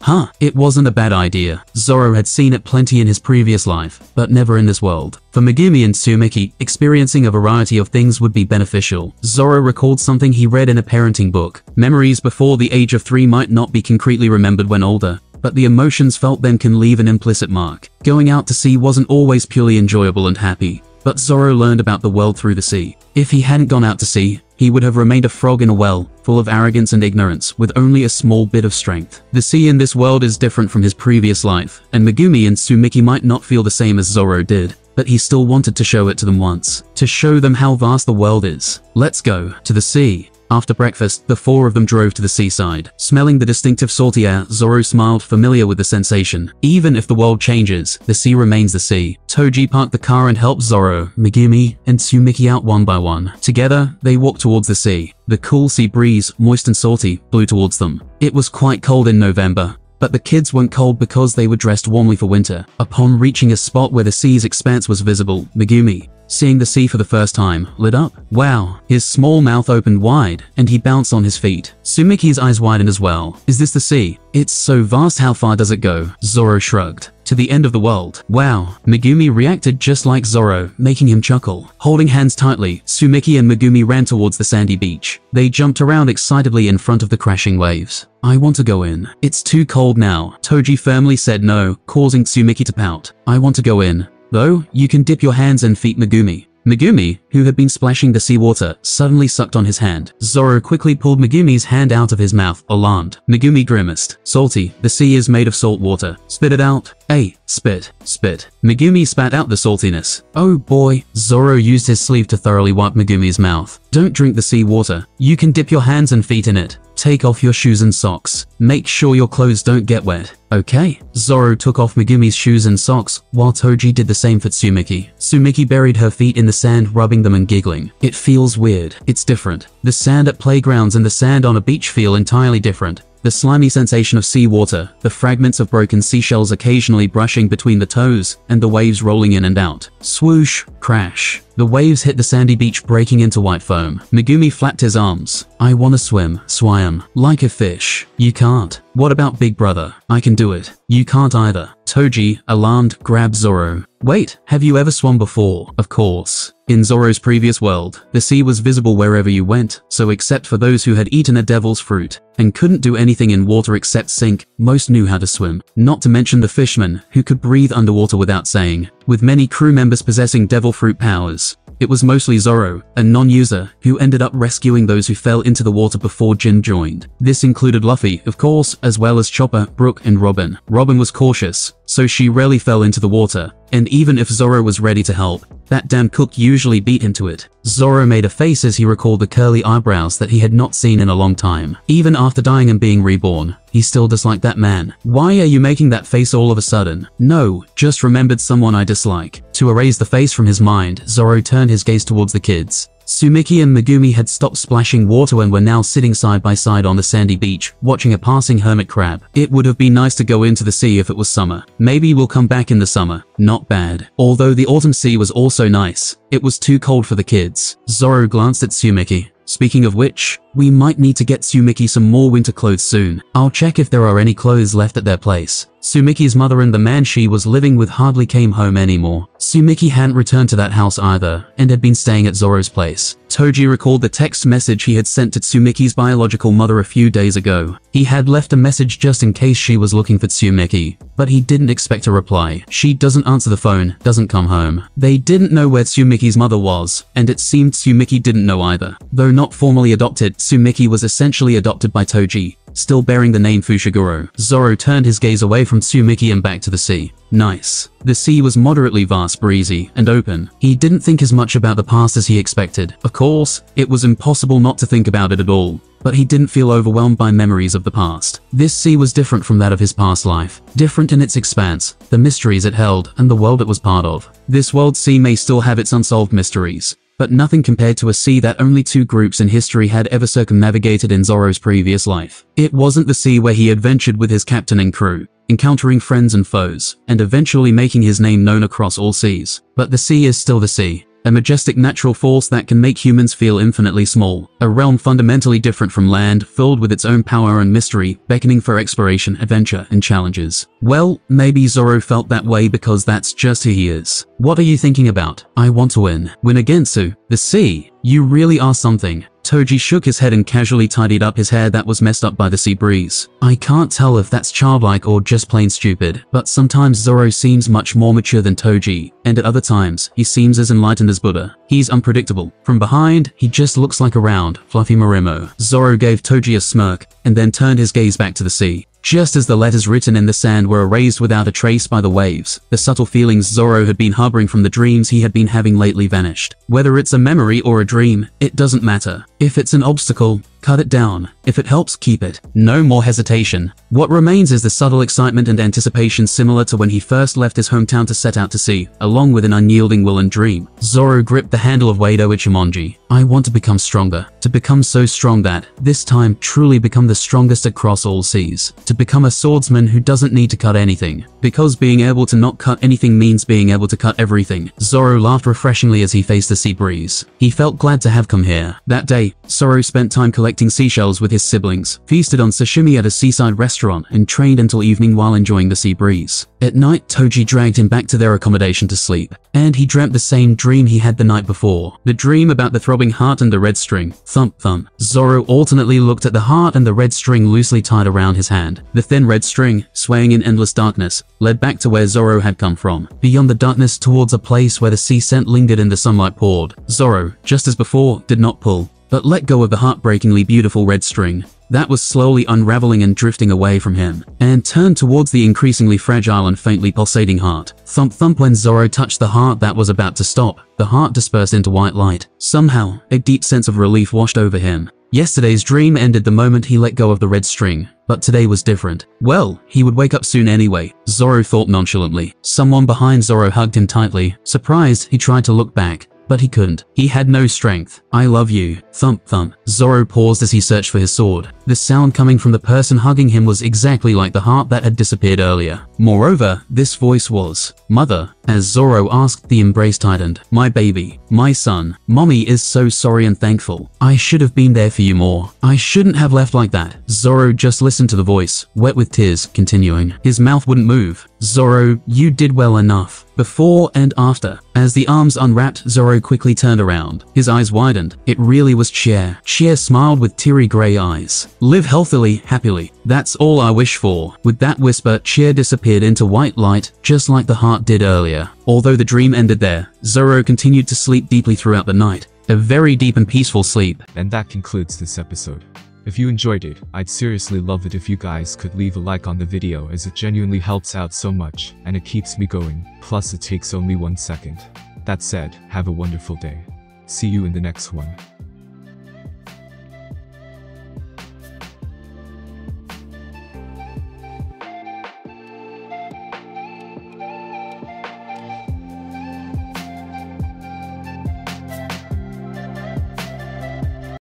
Huh, it wasn't a bad idea. Zoro had seen it plenty in his previous life, but never in this world. For Megumi and Tsumiki, experiencing a variety of things would be beneficial. Zoro recalled something he read in a parenting book. Memories before the age of three might not be concretely remembered when older, but the emotions felt then can leave an implicit mark. Going out to sea wasn't always purely enjoyable and happy, but Zoro learned about the world through the sea. If he hadn't gone out to sea, he would have remained a frog in a well, full of arrogance and ignorance, with only a small bit of strength. The sea in this world is different from his previous life, and Megumi and Tsumiki might not feel the same as Zoro did, but he still wanted to show it to them once, to show them how vast the world is. Let's go to the sea. After breakfast, the four of them drove to the seaside. Smelling the distinctive salty air, Zoro smiled familiar with the sensation. Even if the world changes, the sea remains the sea. Toji parked the car and helped Zoro, Megumi, and Tsumiki out one by one. Together, they walked towards the sea. The cool sea breeze, moist and salty, blew towards them. It was quite cold in November, but the kids weren't cold because they were dressed warmly for winter. Upon reaching a spot where the sea's expanse was visible, Megumi, seeing the sea for the first time, lit up. Wow. His small mouth opened wide, and he bounced on his feet. Tsumiki's eyes widened as well. Is this the sea? It's so vast how far does it go? Zoro shrugged. To the end of the world. Wow. Megumi reacted just like Zoro, making him chuckle. Holding hands tightly, Tsumiki and Megumi ran towards the sandy beach. They jumped around excitedly in front of the crashing waves. I want to go in. It's too cold now. Toji firmly said no, causing Tsumiki to pout. I want to go in. Though, you can dip your hands and feet Megumi. Megumi, who had been splashing the seawater, suddenly sucked on his hand. Zoro quickly pulled Megumi's hand out of his mouth, alarmed. Megumi grimaced. Salty, the sea is made of salt water. Spit it out. Hey, spit, spit. Megumi spat out the saltiness. Oh boy, Zoro used his sleeve to thoroughly wipe Megumi's mouth. Don't drink the sea water. You can dip your hands and feet in it. Take off your shoes and socks. Make sure your clothes don't get wet. Okay. Zoro took off Megumi's shoes and socks, while Toji did the same for Tsumiki. Tsumiki buried her feet in the sand, rubbing them and giggling. It feels weird. It's different. The sand at playgrounds and the sand on a beach feel entirely different. The slimy sensation of seawater, the fragments of broken seashells occasionally brushing between the toes, and the waves rolling in and out. Swoosh, crash. The waves hit the sandy beach breaking into white foam. Megumi flapped his arms. I wanna swim, swam, like a fish. You can't. What about Big Brother? I can do it. You can't either. Toji, alarmed, grabbed Zoro. Wait, have you ever swum before? Of course. In Zoro's previous world, the sea was visible wherever you went, so except for those who had eaten a devil's fruit and couldn't do anything in water except sink, most knew how to swim. Not to mention the fishmen, who could breathe underwater without saying, with many crew members possessing devil fruit powers. It was mostly Zoro, a non-user, who ended up rescuing those who fell into the water before Jinbe joined. This included Luffy, of course, as well as Chopper, Brook, and Robin. Robin was cautious, so she rarely fell into the water, and even if Zoro was ready to help, That damn cook usually beat him to it. Zoro made a face as he recalled the curly eyebrows that he had not seen in a long time. Even after dying and being reborn, he still disliked that man. Why are you making that face all of a sudden? No, just remembered someone I dislike. To erase the face from his mind, Zoro turned his gaze towards the kids. Tsumiki and Megumi had stopped splashing water and were now sitting side by side on the sandy beach, watching a passing hermit crab. It would have been nice to go into the sea if it was summer. Maybe we'll come back in the summer. Not bad. Although the autumn sea was also nice, it was too cold for the kids. Zoro glanced at Tsumiki. Speaking of which, we might need to get Tsumiki some more winter clothes soon. I'll check if there are any clothes left at their place. Tsumiki's mother and the man she was living with hardly came home anymore. Tsumiki hadn't returned to that house either, and had been staying at Zoro's place. Toji recalled the text message he had sent to Tsumiki's biological mother a few days ago. He had left a message just in case she was looking for Tsumiki, but he didn't expect a reply. She doesn't answer the phone, doesn't come home. They didn't know where Tsumiki's mother was, and it seemed Tsumiki didn't know either. Though not formally adopted, Tsumiki was essentially adopted by Toji, still bearing the name Fushiguro. Zoro turned his gaze away from Tsumiki and back to the sea. Nice. The sea was moderately vast, breezy, and open. He didn't think as much about the past as he expected. Of course, it was impossible not to think about it at all, but he didn't feel overwhelmed by memories of the past. This sea was different from that of his past life, different in its expanse, the mysteries it held, and the world it was part of. This world sea may still have its unsolved mysteries, but nothing compared to a sea that only two groups in history had ever circumnavigated in Zoro's previous life. It wasn't the sea where he adventured with his captain and crew, encountering friends and foes, and eventually making his name known across all seas. But the sea is still the sea, a majestic natural force that can make humans feel infinitely small, a realm fundamentally different from land, filled with its own power and mystery, beckoning for exploration, adventure, and challenges. Well, maybe Zoro felt that way because that's just who he is. What are you thinking about? I want to win. Win against Su. The sea. You really are something. Toji shook his head and casually tidied up his hair that was messed up by the sea breeze. I can't tell if that's childlike or just plain stupid, but sometimes Zoro seems much more mature than Toji, and at other times, he seems as enlightened as Buddha. He's unpredictable. From behind, he just looks like a round, fluffy Marimo. Zoro gave Toji a smirk, and then turned his gaze back to the sea. Just as the letters written in the sand were erased without a trace by the waves, the subtle feelings Zoro had been harboring from the dreams he had been having lately vanished. Whether it's a memory or a dream, it doesn't matter. If it's an obstacle, cut it down. If it helps, keep it. No more hesitation. What remains is the subtle excitement and anticipation similar to when he first left his hometown to set out to sea, along with an unyielding will and dream. Zoro gripped the handle of Wado Ichimonji. I want to become stronger. To become so strong that, this time, truly become the strongest across all seas. To become a swordsman who doesn't need to cut anything. Because being able to not cut anything means being able to cut everything. Zoro laughed refreshingly as he faced the sea breeze. He felt glad to have come here. That day, Zoro spent time collecting seashells with his siblings, feasted on sashimi at a seaside restaurant, and trained until evening while enjoying the sea breeze. At night, Toji dragged him back to their accommodation to sleep, and he dreamt the same dream he had the night before. The dream about the throbbing heart and the red string. Thump thump. Zoro alternately looked at the heart and the red string loosely tied around his hand. The thin red string, swaying in endless darkness, led back to where Zoro had come from. Beyond the darkness towards a place where the sea scent lingered and the sunlight poured. Zoro, just as before, did not pull, but let go of the heartbreakingly beautiful red string that was slowly unraveling and drifting away from him, and turned towards the increasingly fragile and faintly pulsating heart. Thump thump when Zoro touched the heart that was about to stop, the heart dispersed into white light. Somehow, a deep sense of relief washed over him. Yesterday's dream ended the moment he let go of the red string, but today was different. Well, he would wake up soon anyway, Zoro thought nonchalantly. Someone behind Zoro hugged him tightly. Surprised, he tried to look back, but he couldn't. He had no strength. I love you. Thump thump. Zoro paused as he searched for his sword. The sound coming from the person hugging him was exactly like the heart that had disappeared earlier. Moreover, this voice was, Mother, as Zoro asked the embrace tightened. My baby, my son, mommy is so sorry and thankful. I should have been there for you more. I shouldn't have left like that. Zoro just listened to the voice, wet with tears, continuing. His mouth wouldn't move. Zoro, you did well enough. Before and after. As the arms unwrapped, Zoro quickly turned around. His eyes widened. It really was Chie. Chie smiled with teary grey eyes. Live healthily, happily. That's all I wish for. With that whisper, Chie disappeared into white light, just like the heart did earlier. Although the dream ended there, Zoro continued to sleep deeply throughout the night. A very deep and peaceful sleep. And that concludes this episode. If you enjoyed it, I'd seriously love it if you guys could leave a like on the video as it genuinely helps out so much, and it keeps me going, plus it takes only one second. That said, have a wonderful day. See you in the next one.